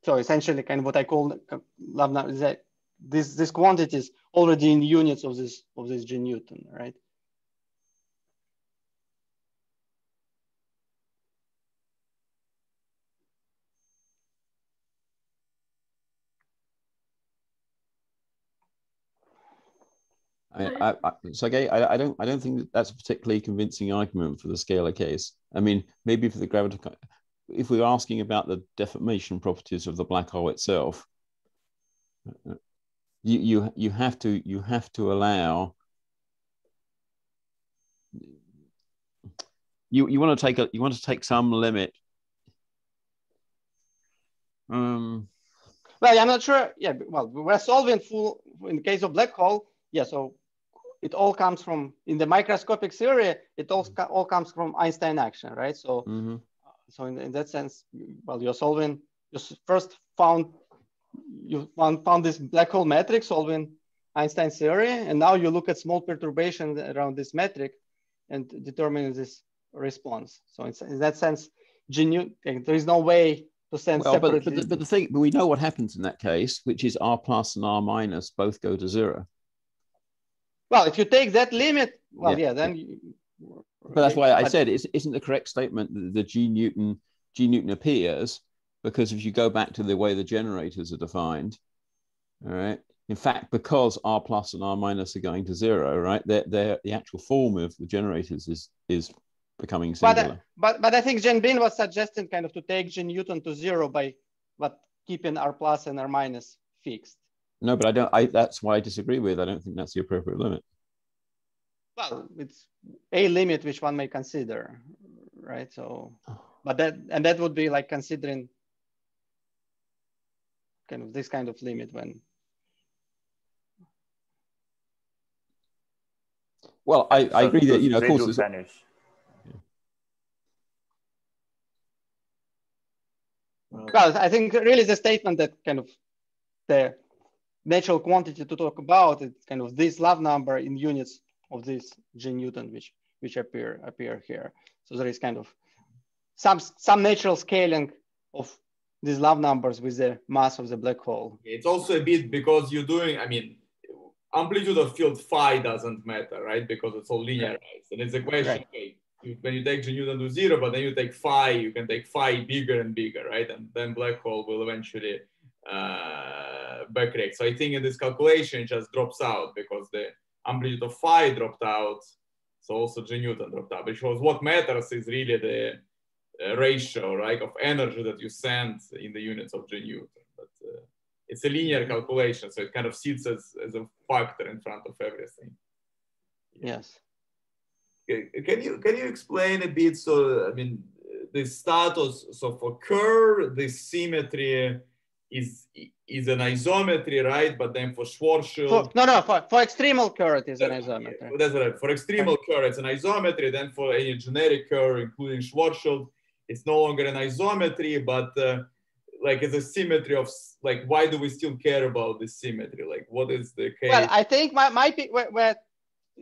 so essentially kind of what I call is that this this quantity is already in units of this of this G Newton, right? I, I, I, I don't I don't think that that's a particularly convincing argument for the scalar case. I mean, maybe for the gravity, if we're asking about the deformation properties of the black hole itself, you you you have to you have to allow you you want to take a you want to take some limit. Um well i'm not sure. Yeah well we're solving full in the case of black hole yeah so it all comes from in the microscopic theory it all, all comes from einstein action right? So mm-hmm. so in, in that sense well you're solving you first found you found, found this black hole metric solving Einstein's theory, and now you look at small perturbations around this metric and determine this response. So in that sense, genu there is no way to send well, separately. But, but, the, but the thing, but we know what happens in that case, which is r plus and r minus both go to zero. Well, if you take that limit, well, yeah, yeah then. You, but that's why I said it isn't the correct statement that the G Newton G Newton appears because if you go back to the way the generators are defined, all right. In fact, because R plus and R minus are going to zero, right? They're, they're, the actual form of the generators is is becoming uh, singular. But, but but I think Jen Bin was suggesting kind of to take G Newton to zero by but keeping R plus and R minus fixed. No, but I don't. I that's why I disagree with. I don't think that's the appropriate limit. Well, it's a limit which one may consider, right? So, oh. but that and that would be like considering kind of this kind of limit when. Well, I, I agree that you know, of course, vanish. Well, I think really the statement that kind of the natural quantity to talk about is kind of this love number in units of this G Newton, which which appear appear here. So there is kind of some some natural scaling of these love numbers with the mass of the black hole. It's also a bit because you're doing, I mean, amplitude of field phi doesn't matter, right? Because it's all linearized. And it's a question, right. okay, you, when you take G Newton to zero, but then you take phi, you can take phi bigger and bigger, right? And then black hole will eventually uh, backreact. So I think in this calculation, it just drops out because the amplitude of phi dropped out. So also G Newton dropped out, which was what matters is really the ratio, right, of energy that you send in the units of G Newton. But uh, it's a linear calculation, so it kind of sits as, as a factor in front of everything. Yes. Can you can you explain a bit? So I mean, the status. So for Kerr, the symmetry is is an isometry, right? But then for Schwarzschild, no, no, for, for extremal Kerr it is an isometry. That's right. For extremal Kerr, it's an isometry. Then for any generic Kerr, including Schwarzschild, it's no longer an isometry, but uh, like it's a symmetry of like why do we still care about this symmetry? Like what is the case? Well, I think my my we're,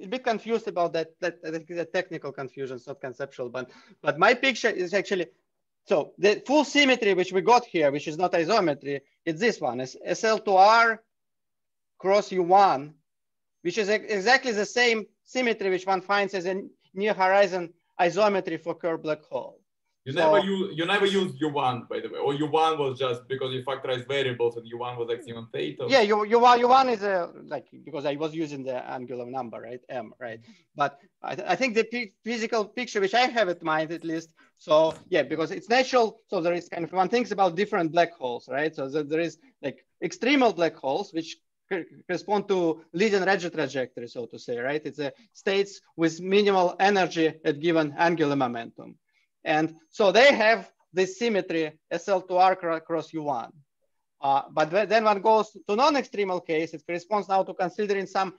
a bit confused about that. That, that is technical confusion, not conceptual. But but my picture is actually so the full symmetry which we got here, which is not isometry, it's this one. It's SL2R cross U1, which is exactly the same symmetry which one finds as a near horizon isometry for Kerr black hole. You so, never use you never used U1 by the way, or U1 was just because you factorized variables and U1 was acting on theta. Yeah, U, U1 U1 is a like because I was using the angular number, right? M, right? But I, I think the physical picture which I have in mind at least. So yeah, because it's natural. So there is kind of one thinks about different black holes, right? So there is like extremal black holes which correspond to leading Regge trajectory, so to say, right? It's a states with minimal energy at given angular momentum. And so they have this symmetry SL2R cross U1. Uh, but then one goes to non-extremal case, it corresponds now to considering some,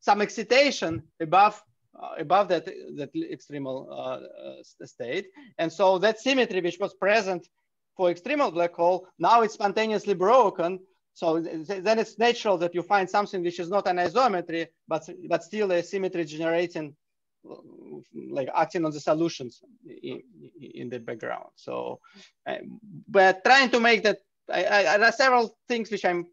some excitation above, uh, above that, that extremal uh, uh state. And so that symmetry, which was present for extremal black hole, now it's spontaneously broken. So then it's natural that you find something which is not an isometry, but, but still a symmetry generating like acting on the solutions in, in the background. So, uh, but trying to make that, I, I, there are several things which I'm,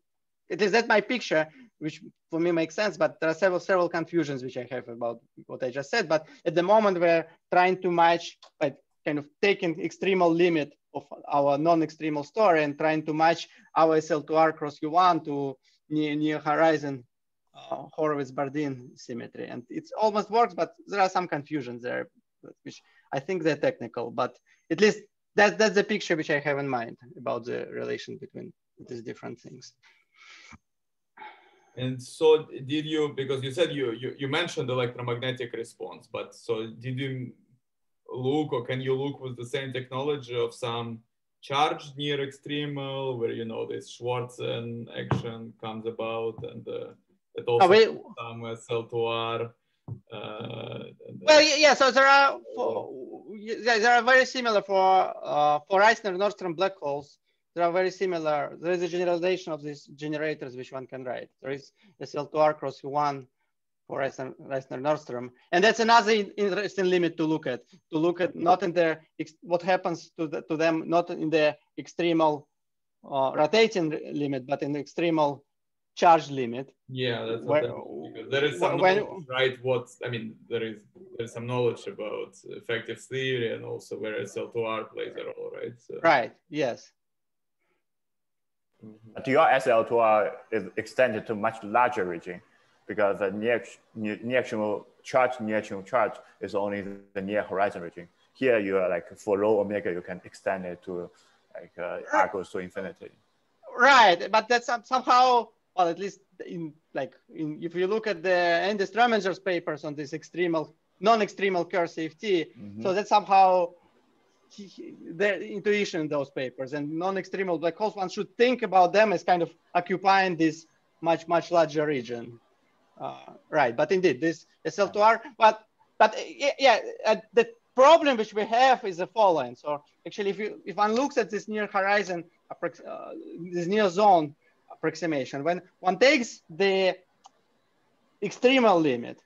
it is that my picture, which for me makes sense, but there are several, several confusions which I have about what I just said. But at the moment we're trying to match, like kind of taking extremal limit of our non-extremal story and trying to match our SL2R cross U1 to near, near horizon uh, Horowitz-Bardeen symmetry. And it almost works, but there are some confusions there, which I think they're technical, but at least that, that's the picture which I have in mind about the relation between these different things. And so did you, because you said you, you, you mentioned electromagnetic response, but so did you look or can you look with the same technology of some charged near extremal where, you know, this Schwarzian action comes about and uh, it also oh, some SL2R. Uh, well, yeah, so there are for, yeah, there are very similar for uh, for Reissner Nordstrom black holes. there are very similar. There is a generalization of these generators which one can write. There is SL2R cross U1 for Reissner, Nordstrom. And that's another interesting limit to look at, to look at not in the, what happens to, the, to them, not in the extremal uh, rotating limit, but in the extremal charge limit. Yeah, that's what because there is some when, knowledge, right? What I mean, there is there's some knowledge about effective theory and also where SL2R plays a role, right? So. Right. Yes. But your SL2R is extended to much larger region because the near, near, near charge, near charge is only the near horizon region. Here you are like for low omega, you can extend it to like uh, R goes to infinity. Right, but that's somehow, well, at least in like, in, if you look at the Andy Strominger's papers on this extremal, non-extremal Kerr CFT, mm -hmm. so that's somehow the intuition in those papers and non-extremal black holes, one should think about them as kind of occupying this much, much larger region. Uh, right, but indeed, this SL2R, but, but yeah, uh, the problem which we have is the following. So actually, if, you, if one looks at this near horizon, uh, this near zone approximation, when one takes the extremal limit,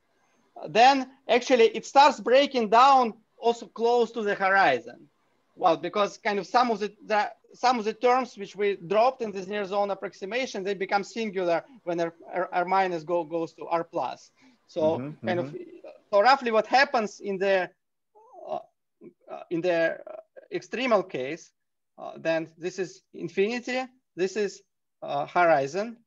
then actually it starts breaking down also close to the horizon well, because kind of some of the, the, some of the terms which we dropped in this near zone approximation, they become singular when R, R, R minus go, goes to R plus. So mm -hmm, kind mm -hmm. of, so roughly what happens in the, uh, uh, in the extremal case, uh, then this is infinity, this is horizon.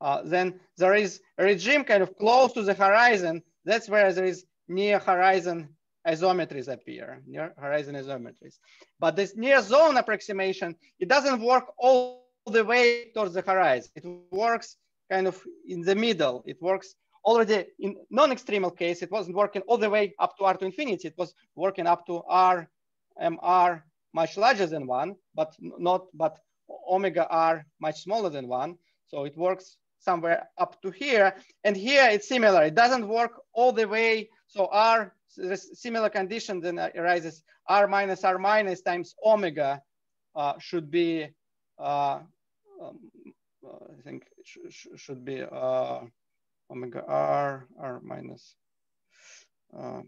Uh, then there is a regime kind of close to the horizon. That's where there is near horizon isometries appear, near horizon isometries. But this near zone approximation, it doesn't work all the way towards the horizon. It works kind of in the middle. It works already in non-extremal case, it wasn't working all the way up to R to infinity. It was working up to R, MR much larger than one, but not, but omega R much smaller than one. So it works somewhere up to here. And here it's similar. It doesn't work all the way. So R similar condition then arises r minus r minus times omega uh, should be, uh, um, uh, I think sh sh should be uh, omega r, r minus, um,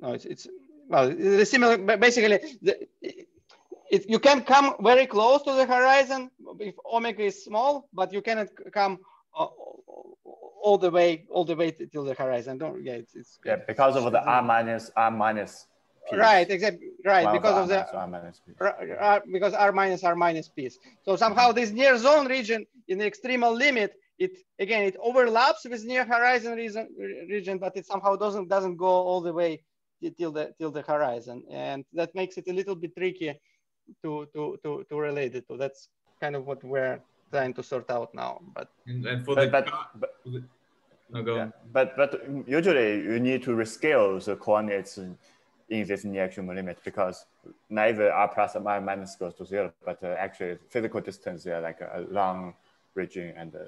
no, it's, it's well, the similar, but basically, it, you can come very close to the horizon if omega is small, but you cannot come uh, all the way all the way till the horizon. Don't yeah, it's, it's yeah because of the r minus r minus. Piece. Right, exactly. Right, because of the r minus, r, because r minus r minus piece. So somehow this near zone region in the extremal limit, it again it overlaps with near horizon region, region, but it somehow doesn't doesn't go all the way till the till the horizon, and that makes it a little bit tricky to to to to relate it to. That's kind of what we're trying to sort out now. But and, and for but, the, but, but, no, go yeah. But but usually you need to rescale the coordinates in, in this near limit because neither r plus or r minus goes to zero, but uh, actually physical distance they are like a, long region and uh,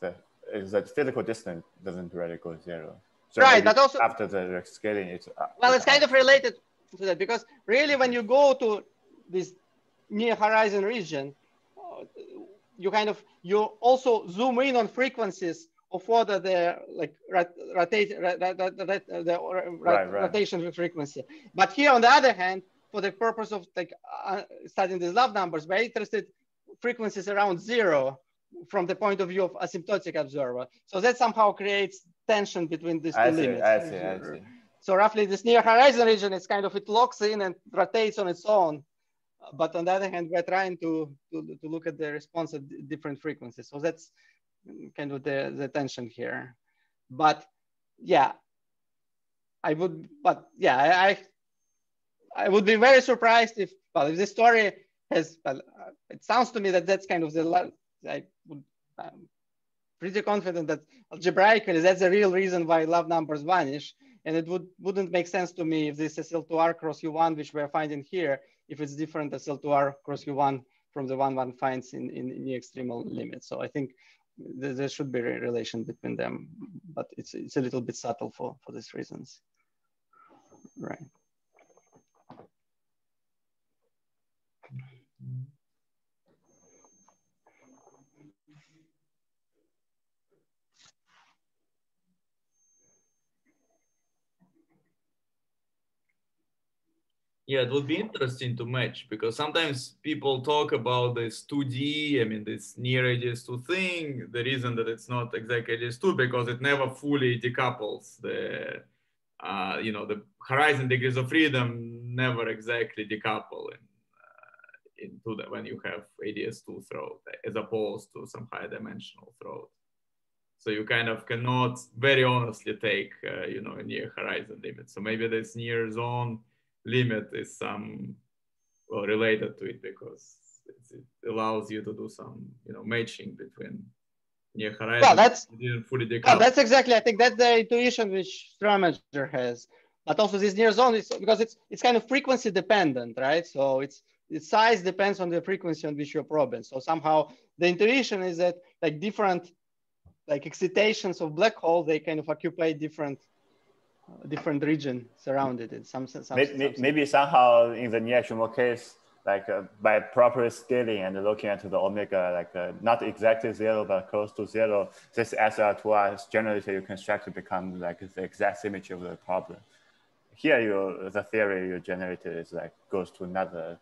the is that physical distance doesn't really go zero. So right, but also after the scaling, it's uh, well, it's kind of related to that because really when you go to this near horizon region, you kind of you also zoom in on frequencies of what are the like rotate the right, right. rotation frequency. But here on the other hand, for the purpose of like uh, studying these love numbers, we're interested frequencies around zero from the point of view of asymptotic observer. So that somehow creates tension between these two limits. I see, I see. So roughly this near horizon region is kind of, it locks in and rotates on its own but on the other hand, we're trying to, to, to look at the response at different frequencies. So that's kind of the, the tension here. But yeah, I would, but yeah, I, I would be very surprised if, well, if the story has, well, it sounds to me that that's kind of the, I would, I'm pretty confident that algebraically, that's the real reason why love numbers vanish. And it would, wouldn't make sense to me if this SL2R cross U1, which we're finding here, if it's different SL2R cross U1 from the one one finds in, in, in the extremal limit. So I think th there should be a relation between them, but it's, it's a little bit subtle for, for these reasons. Right. Yeah, it would be interesting to match because sometimes people talk about this 2D, I mean, this near ADS2 thing. The reason that it's not exactly ADS2 because it never fully decouples the, uh, you know, the horizon degrees of freedom never exactly decouple in, uh, into the, when you have ADS2 throat as opposed to some high dimensional throat. So you kind of cannot very honestly take, uh, you know, a near horizon limit. So maybe this near zone limit is some well related to it because it allows you to do some you know matching between near horizon. Well, that's fully well, that's exactly. I think that's the intuition which Strominger has, but also this near zone is because it's it's kind of frequency dependent, right? So it's its size depends on the frequency on which you're probing. So somehow the intuition is that like different like excitations of black hole, they kind of occupy different different region surrounded in Some, some, maybe, some, maybe somehow in the near case, like uh, by proper scaling and looking at the omega, like uh, not exactly zero, but close to zero, this SL2R is generally you construct to become like the exact symmetry of the problem. Here, you the theory you generated is like goes to another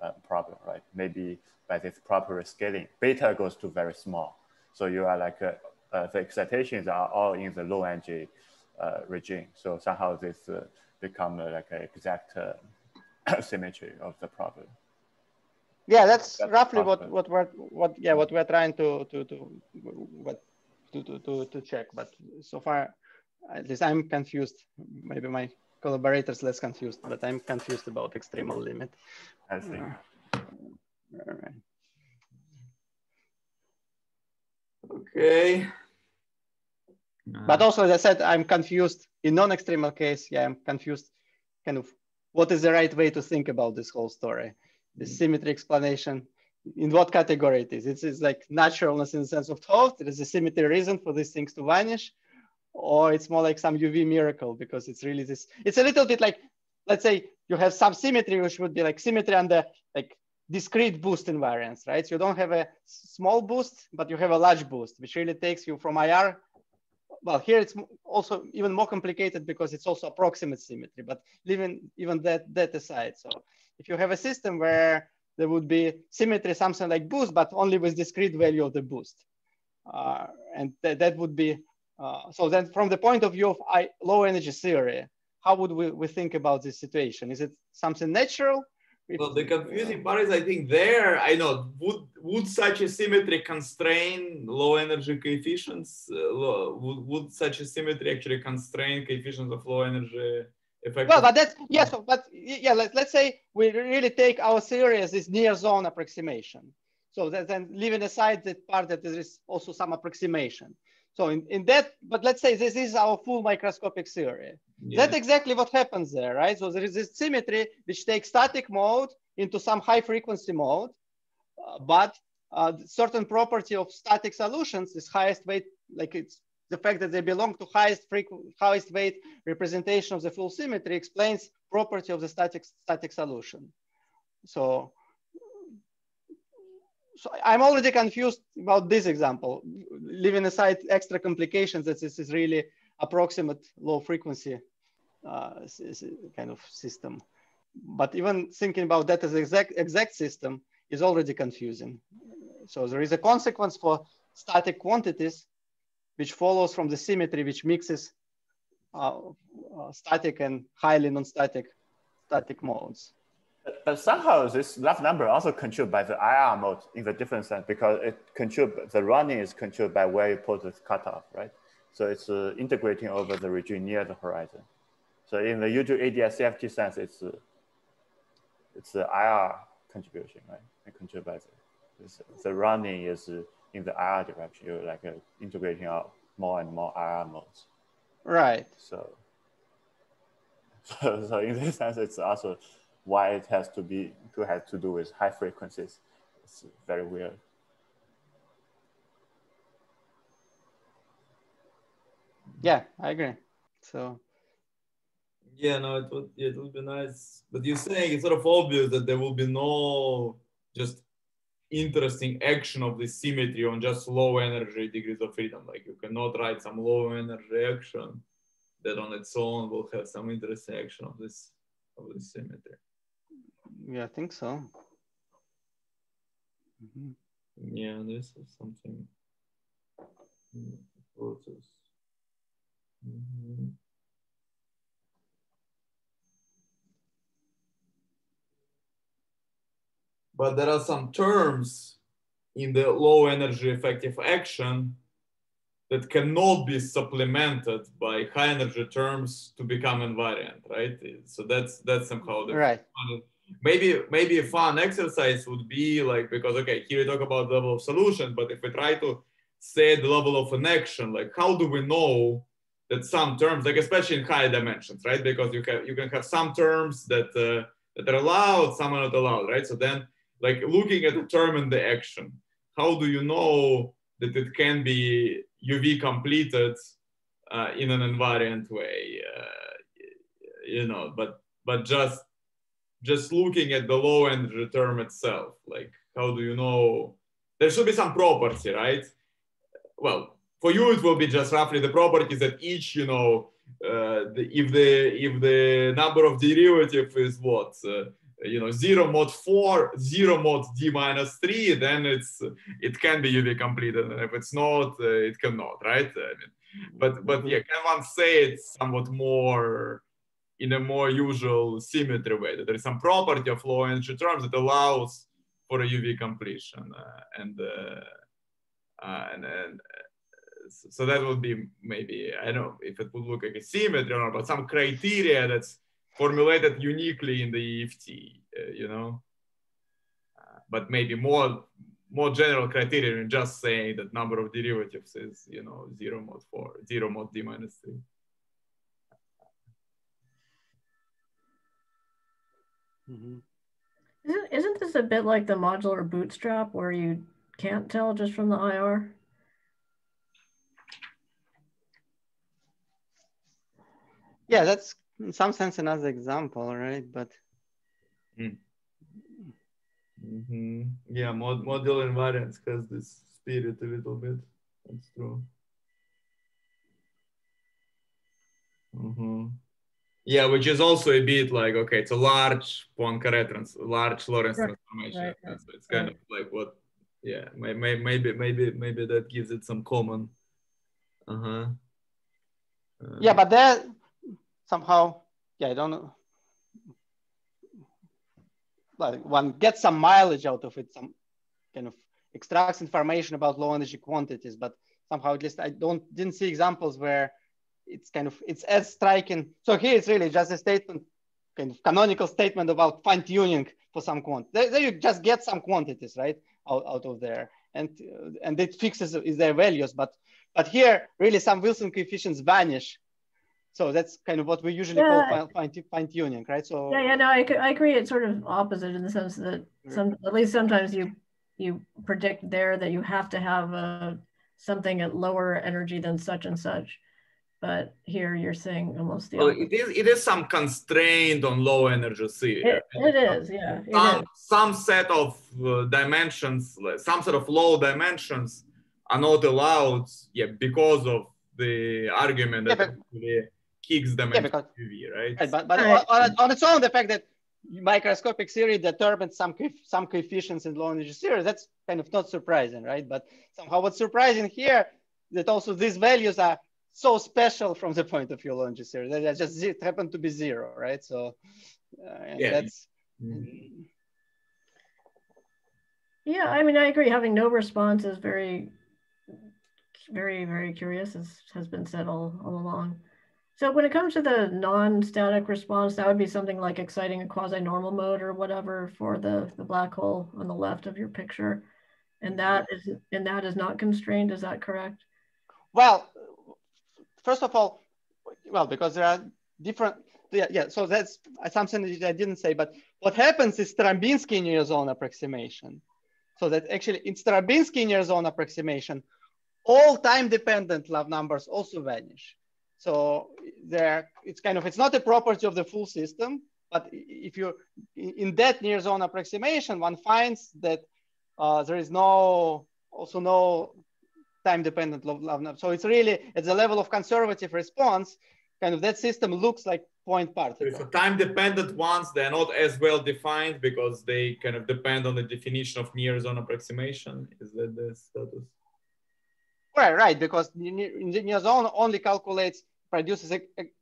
uh, problem, right? Maybe by this proper scaling, beta goes to very small. So you are like, uh, uh, the excitations are all in the low energy regime. So somehow this uh, become uh, like an exact <coughs> symmetry of the problem. Yeah, that's, that's roughly what what we're what yeah what we're trying to to to what to to to, to check. But so far, at least I'm confused. Maybe my collaborators less confused, but I'm confused about extremal limit. I see. Uh, all right. Okay. But also, as I said, I'm confused in non-extremal case. Yeah, I'm confused kind of what is the right way to think about this whole story? The mm. symmetry explanation, in what category it is? It's, it's like naturalness in the sense of thought. There is a symmetry reason for these things to vanish, or it's more like some UV miracle because it's really this, it's a little bit like, let's say you have some symmetry, which would be like symmetry under like discrete boost invariance, right? So you don't have a small boost, but you have a large boost, which really takes you from IR well, here it's also even more complicated because it's also approximate symmetry, but leaving even that, that aside. So if you have a system where there would be symmetry, something like boost, but only with discrete value of the boost. Uh, and th that would be, uh, so then from the point of view of I, low energy theory, how would we, we think about this situation? Is it something natural well, the <laughs> confusing part is, I think there, I know, would would such a symmetry constrain low energy coefficients? Uh, low, would, would such a symmetry actually constrain coefficients of low energy effect? Well, but that's yes, yeah, so, but yeah, let, let's say we really take our theory as this near zone approximation. So that, then leaving aside the part that there is also some approximation. So in, in that, but let's say this is our full microscopic theory. Yeah. That's exactly what happens there, right? So there is this symmetry which takes static mode into some high frequency mode, uh, but uh, certain property of static solutions is highest weight, like it's the fact that they belong to highest frequency, highest weight representation of the full symmetry explains property of the static static solution. So so I'm already confused about this example, leaving aside extra complications that this is really approximate low frequency uh, kind of system. But even thinking about that as exact, exact system is already confusing. So there is a consequence for static quantities, which follows from the symmetry, which mixes uh, uh, static and highly non-static static modes. But somehow this left number also controlled by the IR mode in the different sense because it controlled, the running is controlled by where you put the cutoff, right? So it's uh, integrating over the region near the horizon. So in the usual ADS CFT sense, it's uh, it's the IR contribution, right? And controlled by the, the running is uh, in the IR direction. You're like uh, integrating out more and more IR modes. Right. So, so, <laughs> so in this sense, it's also why it has to be to have to do with high frequencies. It's very weird. Yeah, I agree. So yeah, no, it would it would be nice. But you're saying it's sort of obvious that there will be no just interesting action of the symmetry on just low energy degrees of freedom. Like you cannot write some low energy action that on its own will have some interesting action of this of this symmetry. Yeah, I think so. Mm -hmm. Yeah, this is something process. Mm -hmm. But there are some terms in the low energy effective action that cannot be supplemented by high energy terms to become invariant, right? So that's that's somehow the right. Maybe maybe a fun exercise would be like because okay, here we talk about level of solution, but if we try to say the level of an action, like how do we know that some terms, like especially in high dimensions, right? Because you can you can have some terms that uh, that are allowed, some are not allowed, right? So then, like looking at the term and the action, how do you know that it can be UV completed uh, in an invariant way? Uh, you know, but but just just looking at the low end term itself, like how do you know? There should be some property, right? Well, for you it will be just roughly the properties that each, you know, uh, the, if the if the number of derivative is what uh, you know zero mod four zero mod d minus three then it's it can be UV completed and if it's not uh, it cannot right I mean, but but yeah can one say it somewhat more in a more usual symmetry way that there is some property of low energy terms that allows for a UV completion uh, and, uh, uh, and and so that would be maybe I don't know if it would look like a symmetry or not, but some criteria that's formulated uniquely in the EFT, uh, you know. Uh, but maybe more more general criteria than just saying that number of derivatives is you know zero mod four, zero mod d minus three. Mm -hmm. Isn't, isn't this a bit like the modular bootstrap where you can't tell just from the IR? Yeah, that's in some sense another example, right? But mm. mm -hmm. yeah, mod model invariance has this spirit a little bit. That's true. Mm -hmm. Yeah, which is also a bit like okay, it's a large Poincare trans, large Lorentz right. transformation. Right, right. So it's kind of like what, yeah, may, may, maybe maybe maybe that gives it some common. Uh huh. Uh, yeah, but there somehow, yeah, I don't know. Like one gets some mileage out of it, some kind of extracts information about low energy quantities, but somehow at least I don't didn't see examples where it's kind of it's as striking. So here it's really just a statement, kind of canonical statement about fine tuning for some quantity. There, there, you just get some quantities right out, out of there, and uh, and it fixes is their values. But but here really some Wilson coefficients vanish so that's kind of what we usually yeah. call fine, fine tuning, right? So yeah, yeah, no, I, I agree. It's sort of opposite in the sense that some, at least sometimes you you predict there that you have to have a, uh, something at lower energy than such and such. But here you're saying almost the well, it is it is some constraint on low energy C. It, it is, yeah. It some, is. some set of uh, dimensions, some sort of low dimensions are not allowed, yeah, because of the argument that yeah, kicks them yeah, into because, UV, right? right but but right. On, on, its own, the fact that microscopic theory determines some some coefficients in low energy series, that's kind of not surprising, right? But somehow what's surprising here that also these values are so special from the point of view low energy series. They just it happened to be zero, right? So uh, yeah. that's. Mm-hmm. Yeah, I mean, I agree. Having no response is very, very, very curious, as has been said all, all along. So when it comes to the non-static response, that would be something like exciting a quasi-normal mode or whatever for the, the black hole on the left of your picture. And that is and that is not constrained, is that correct? Well, first of all, well, because there are different, yeah, yeah so that's something that I didn't say, but what happens is Starobinsky near zone approximation. So that actually in Starobinsky near zone approximation, all time dependent love numbers also vanish. So there, it's kind of, it's not a property of the full system, but if you in that near zone approximation, one finds that uh, there is no also no time dependent love. So it's really at the level of conservative response, kind of that system looks like point particle. So time dependent ones, they're not as well defined because they kind of depend on the definition of near zone approximation. Is that the status? Right, right, because near zone only calculates, produces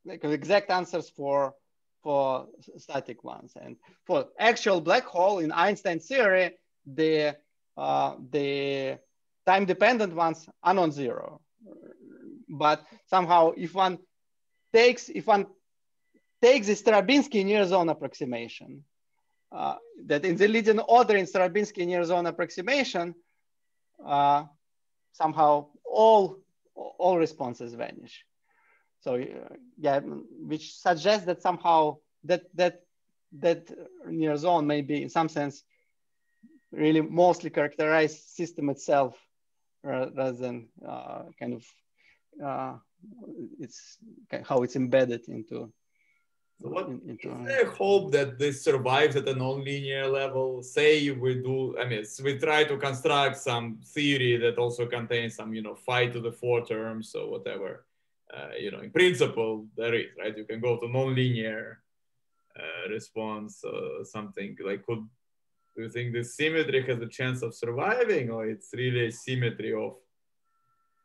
exact answers for for static ones. And for actual black hole in Einstein theory, the uh, the time dependent ones are non-zero. But somehow if one takes, if one takes the Starobinsky near zone approximation, uh, that in the leading order in Starobinsky near zone approximation, uh, somehow all, all responses vanish. So uh, yeah, which suggests that somehow that, that, that near zone may be in some sense really mostly characterize system itself rather than uh, kind of uh, it's how it's embedded into. So what into, is there hope that this survives at a non-linear level? Say we do, I mean, we try to construct some theory that also contains some, you know, phi to the four terms or whatever. Uh, you know, in principle, there is, right? You can go to non-linear uh, response something like could do you think the symmetry has a chance of surviving or it's really a symmetry of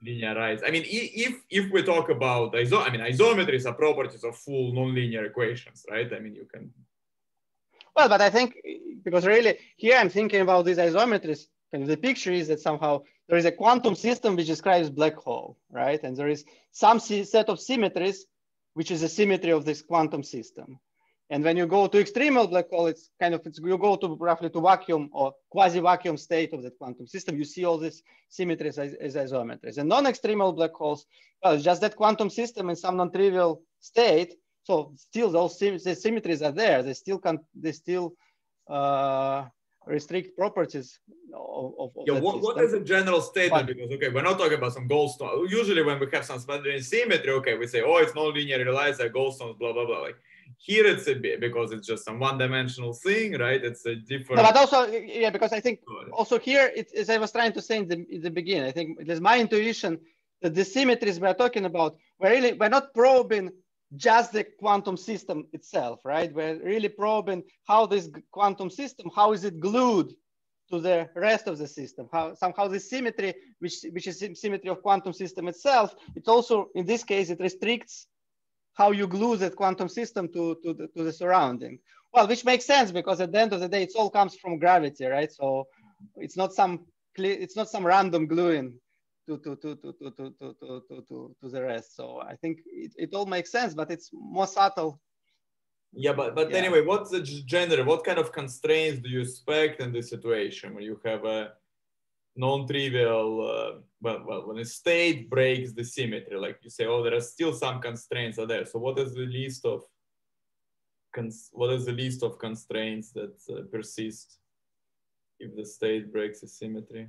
linearized i mean if if we talk about iso i mean isometries are properties of full nonlinear equations right? I mean you can well but i think because really here i'm thinking about these isometries of the picture is that somehow there is a quantum system which describes black hole right? And there is some set of symmetries which is a symmetry of this quantum system and when you go to extremal black hole, it's kind of, it's, you go to roughly to vacuum or quasi-vacuum state of that quantum system, you see all these symmetries as, as isometries. And non-extremal black holes, well, it's just that quantum system in some non-trivial state. So still those the symmetries are there. They still can, they still uh, restrict properties of, of yeah, what, what is a general statement? But, because okay, we're not talking about some Goldstone. Usually when we have some symmetry, okay, we say, oh, it's non-linear realized like Goldstones, blah, blah, blah. Like here it's a bit because it's just some one-dimensional thing, right? It's a different. No, but also, yeah, because I think also here, it, as I was trying to say in the, in the beginning, I think it is my intuition that the symmetries we're talking about, we're really we're not probing just the quantum system itself, right? We're really probing how this quantum system, how is it glued to the rest of the system? How somehow the symmetry, which which is symmetry of quantum system itself, it also in this case it restricts how you glue that quantum system to, to, the, to the surrounding. Well, which makes sense because at the end of the day, it all comes from gravity, right? So it's not some it's not some random gluing to, to, to, to, to, to, to, to, to, to the rest. So I think it, it all makes sense, but it's more subtle. Yeah, but, but yeah. anyway, what's the general, what kind of constraints do you expect in this situation when you have a non-trivial uh, well, well when a state breaks the symmetry like you say oh there are still some constraints are there. So what is the list of what is the list of constraints that uh, persist if the state breaks the symmetry?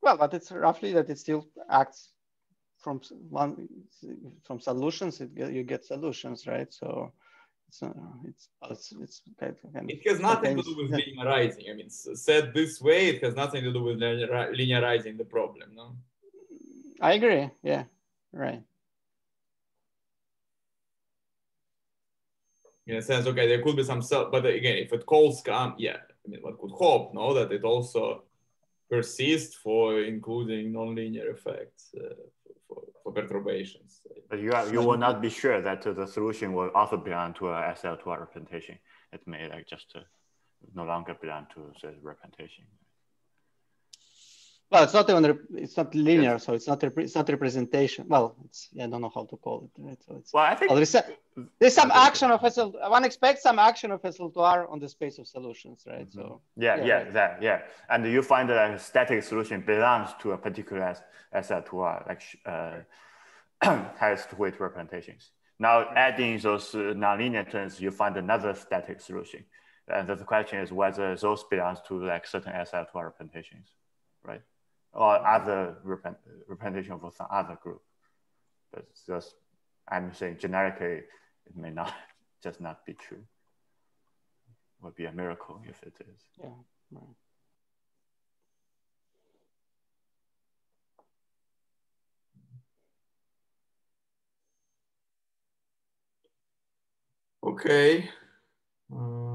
Well but it's roughly that it still acts from one from solutions it, you get solutions right? So it's, uh, it's, it's, it's kind of, it has nothing to do with linearizing. I mean, said this way, it has nothing to do with linearizing the problem, no? I agree. Yeah, right. In a sense, okay, there could be some self, but again, if it calls come, yeah, I mean, one could hope, no, that it also persists for including nonlinear effects. Uh, for, perturbations. But you, are, you will not be sure that the solution will also belong to a SL2 representation. It may like just uh, no longer belong to the representation. Well, it's not even it's not linear, yes. so it's not it's not representation. Well, it's yeah, I don't know how to call it. Right? So it's well, I think well, there's, there's some action of SL. One expects some action of SL2R on the space of solutions, right? Mm-hmm. So yeah, yeah, yeah, right. that yeah, and you find that a static solution belongs to a particular SL2R, like uh, <clears throat> has weight representations. Now, adding those uh, nonlinear terms, you find another static solution, and the question is whether those belongs to like certain SL2R representations, right? or other represent, representation for some other group. But just, I'm saying generically, it may not <laughs> just not be true. It would be a miracle if it is. Yeah, right. Okay. Um.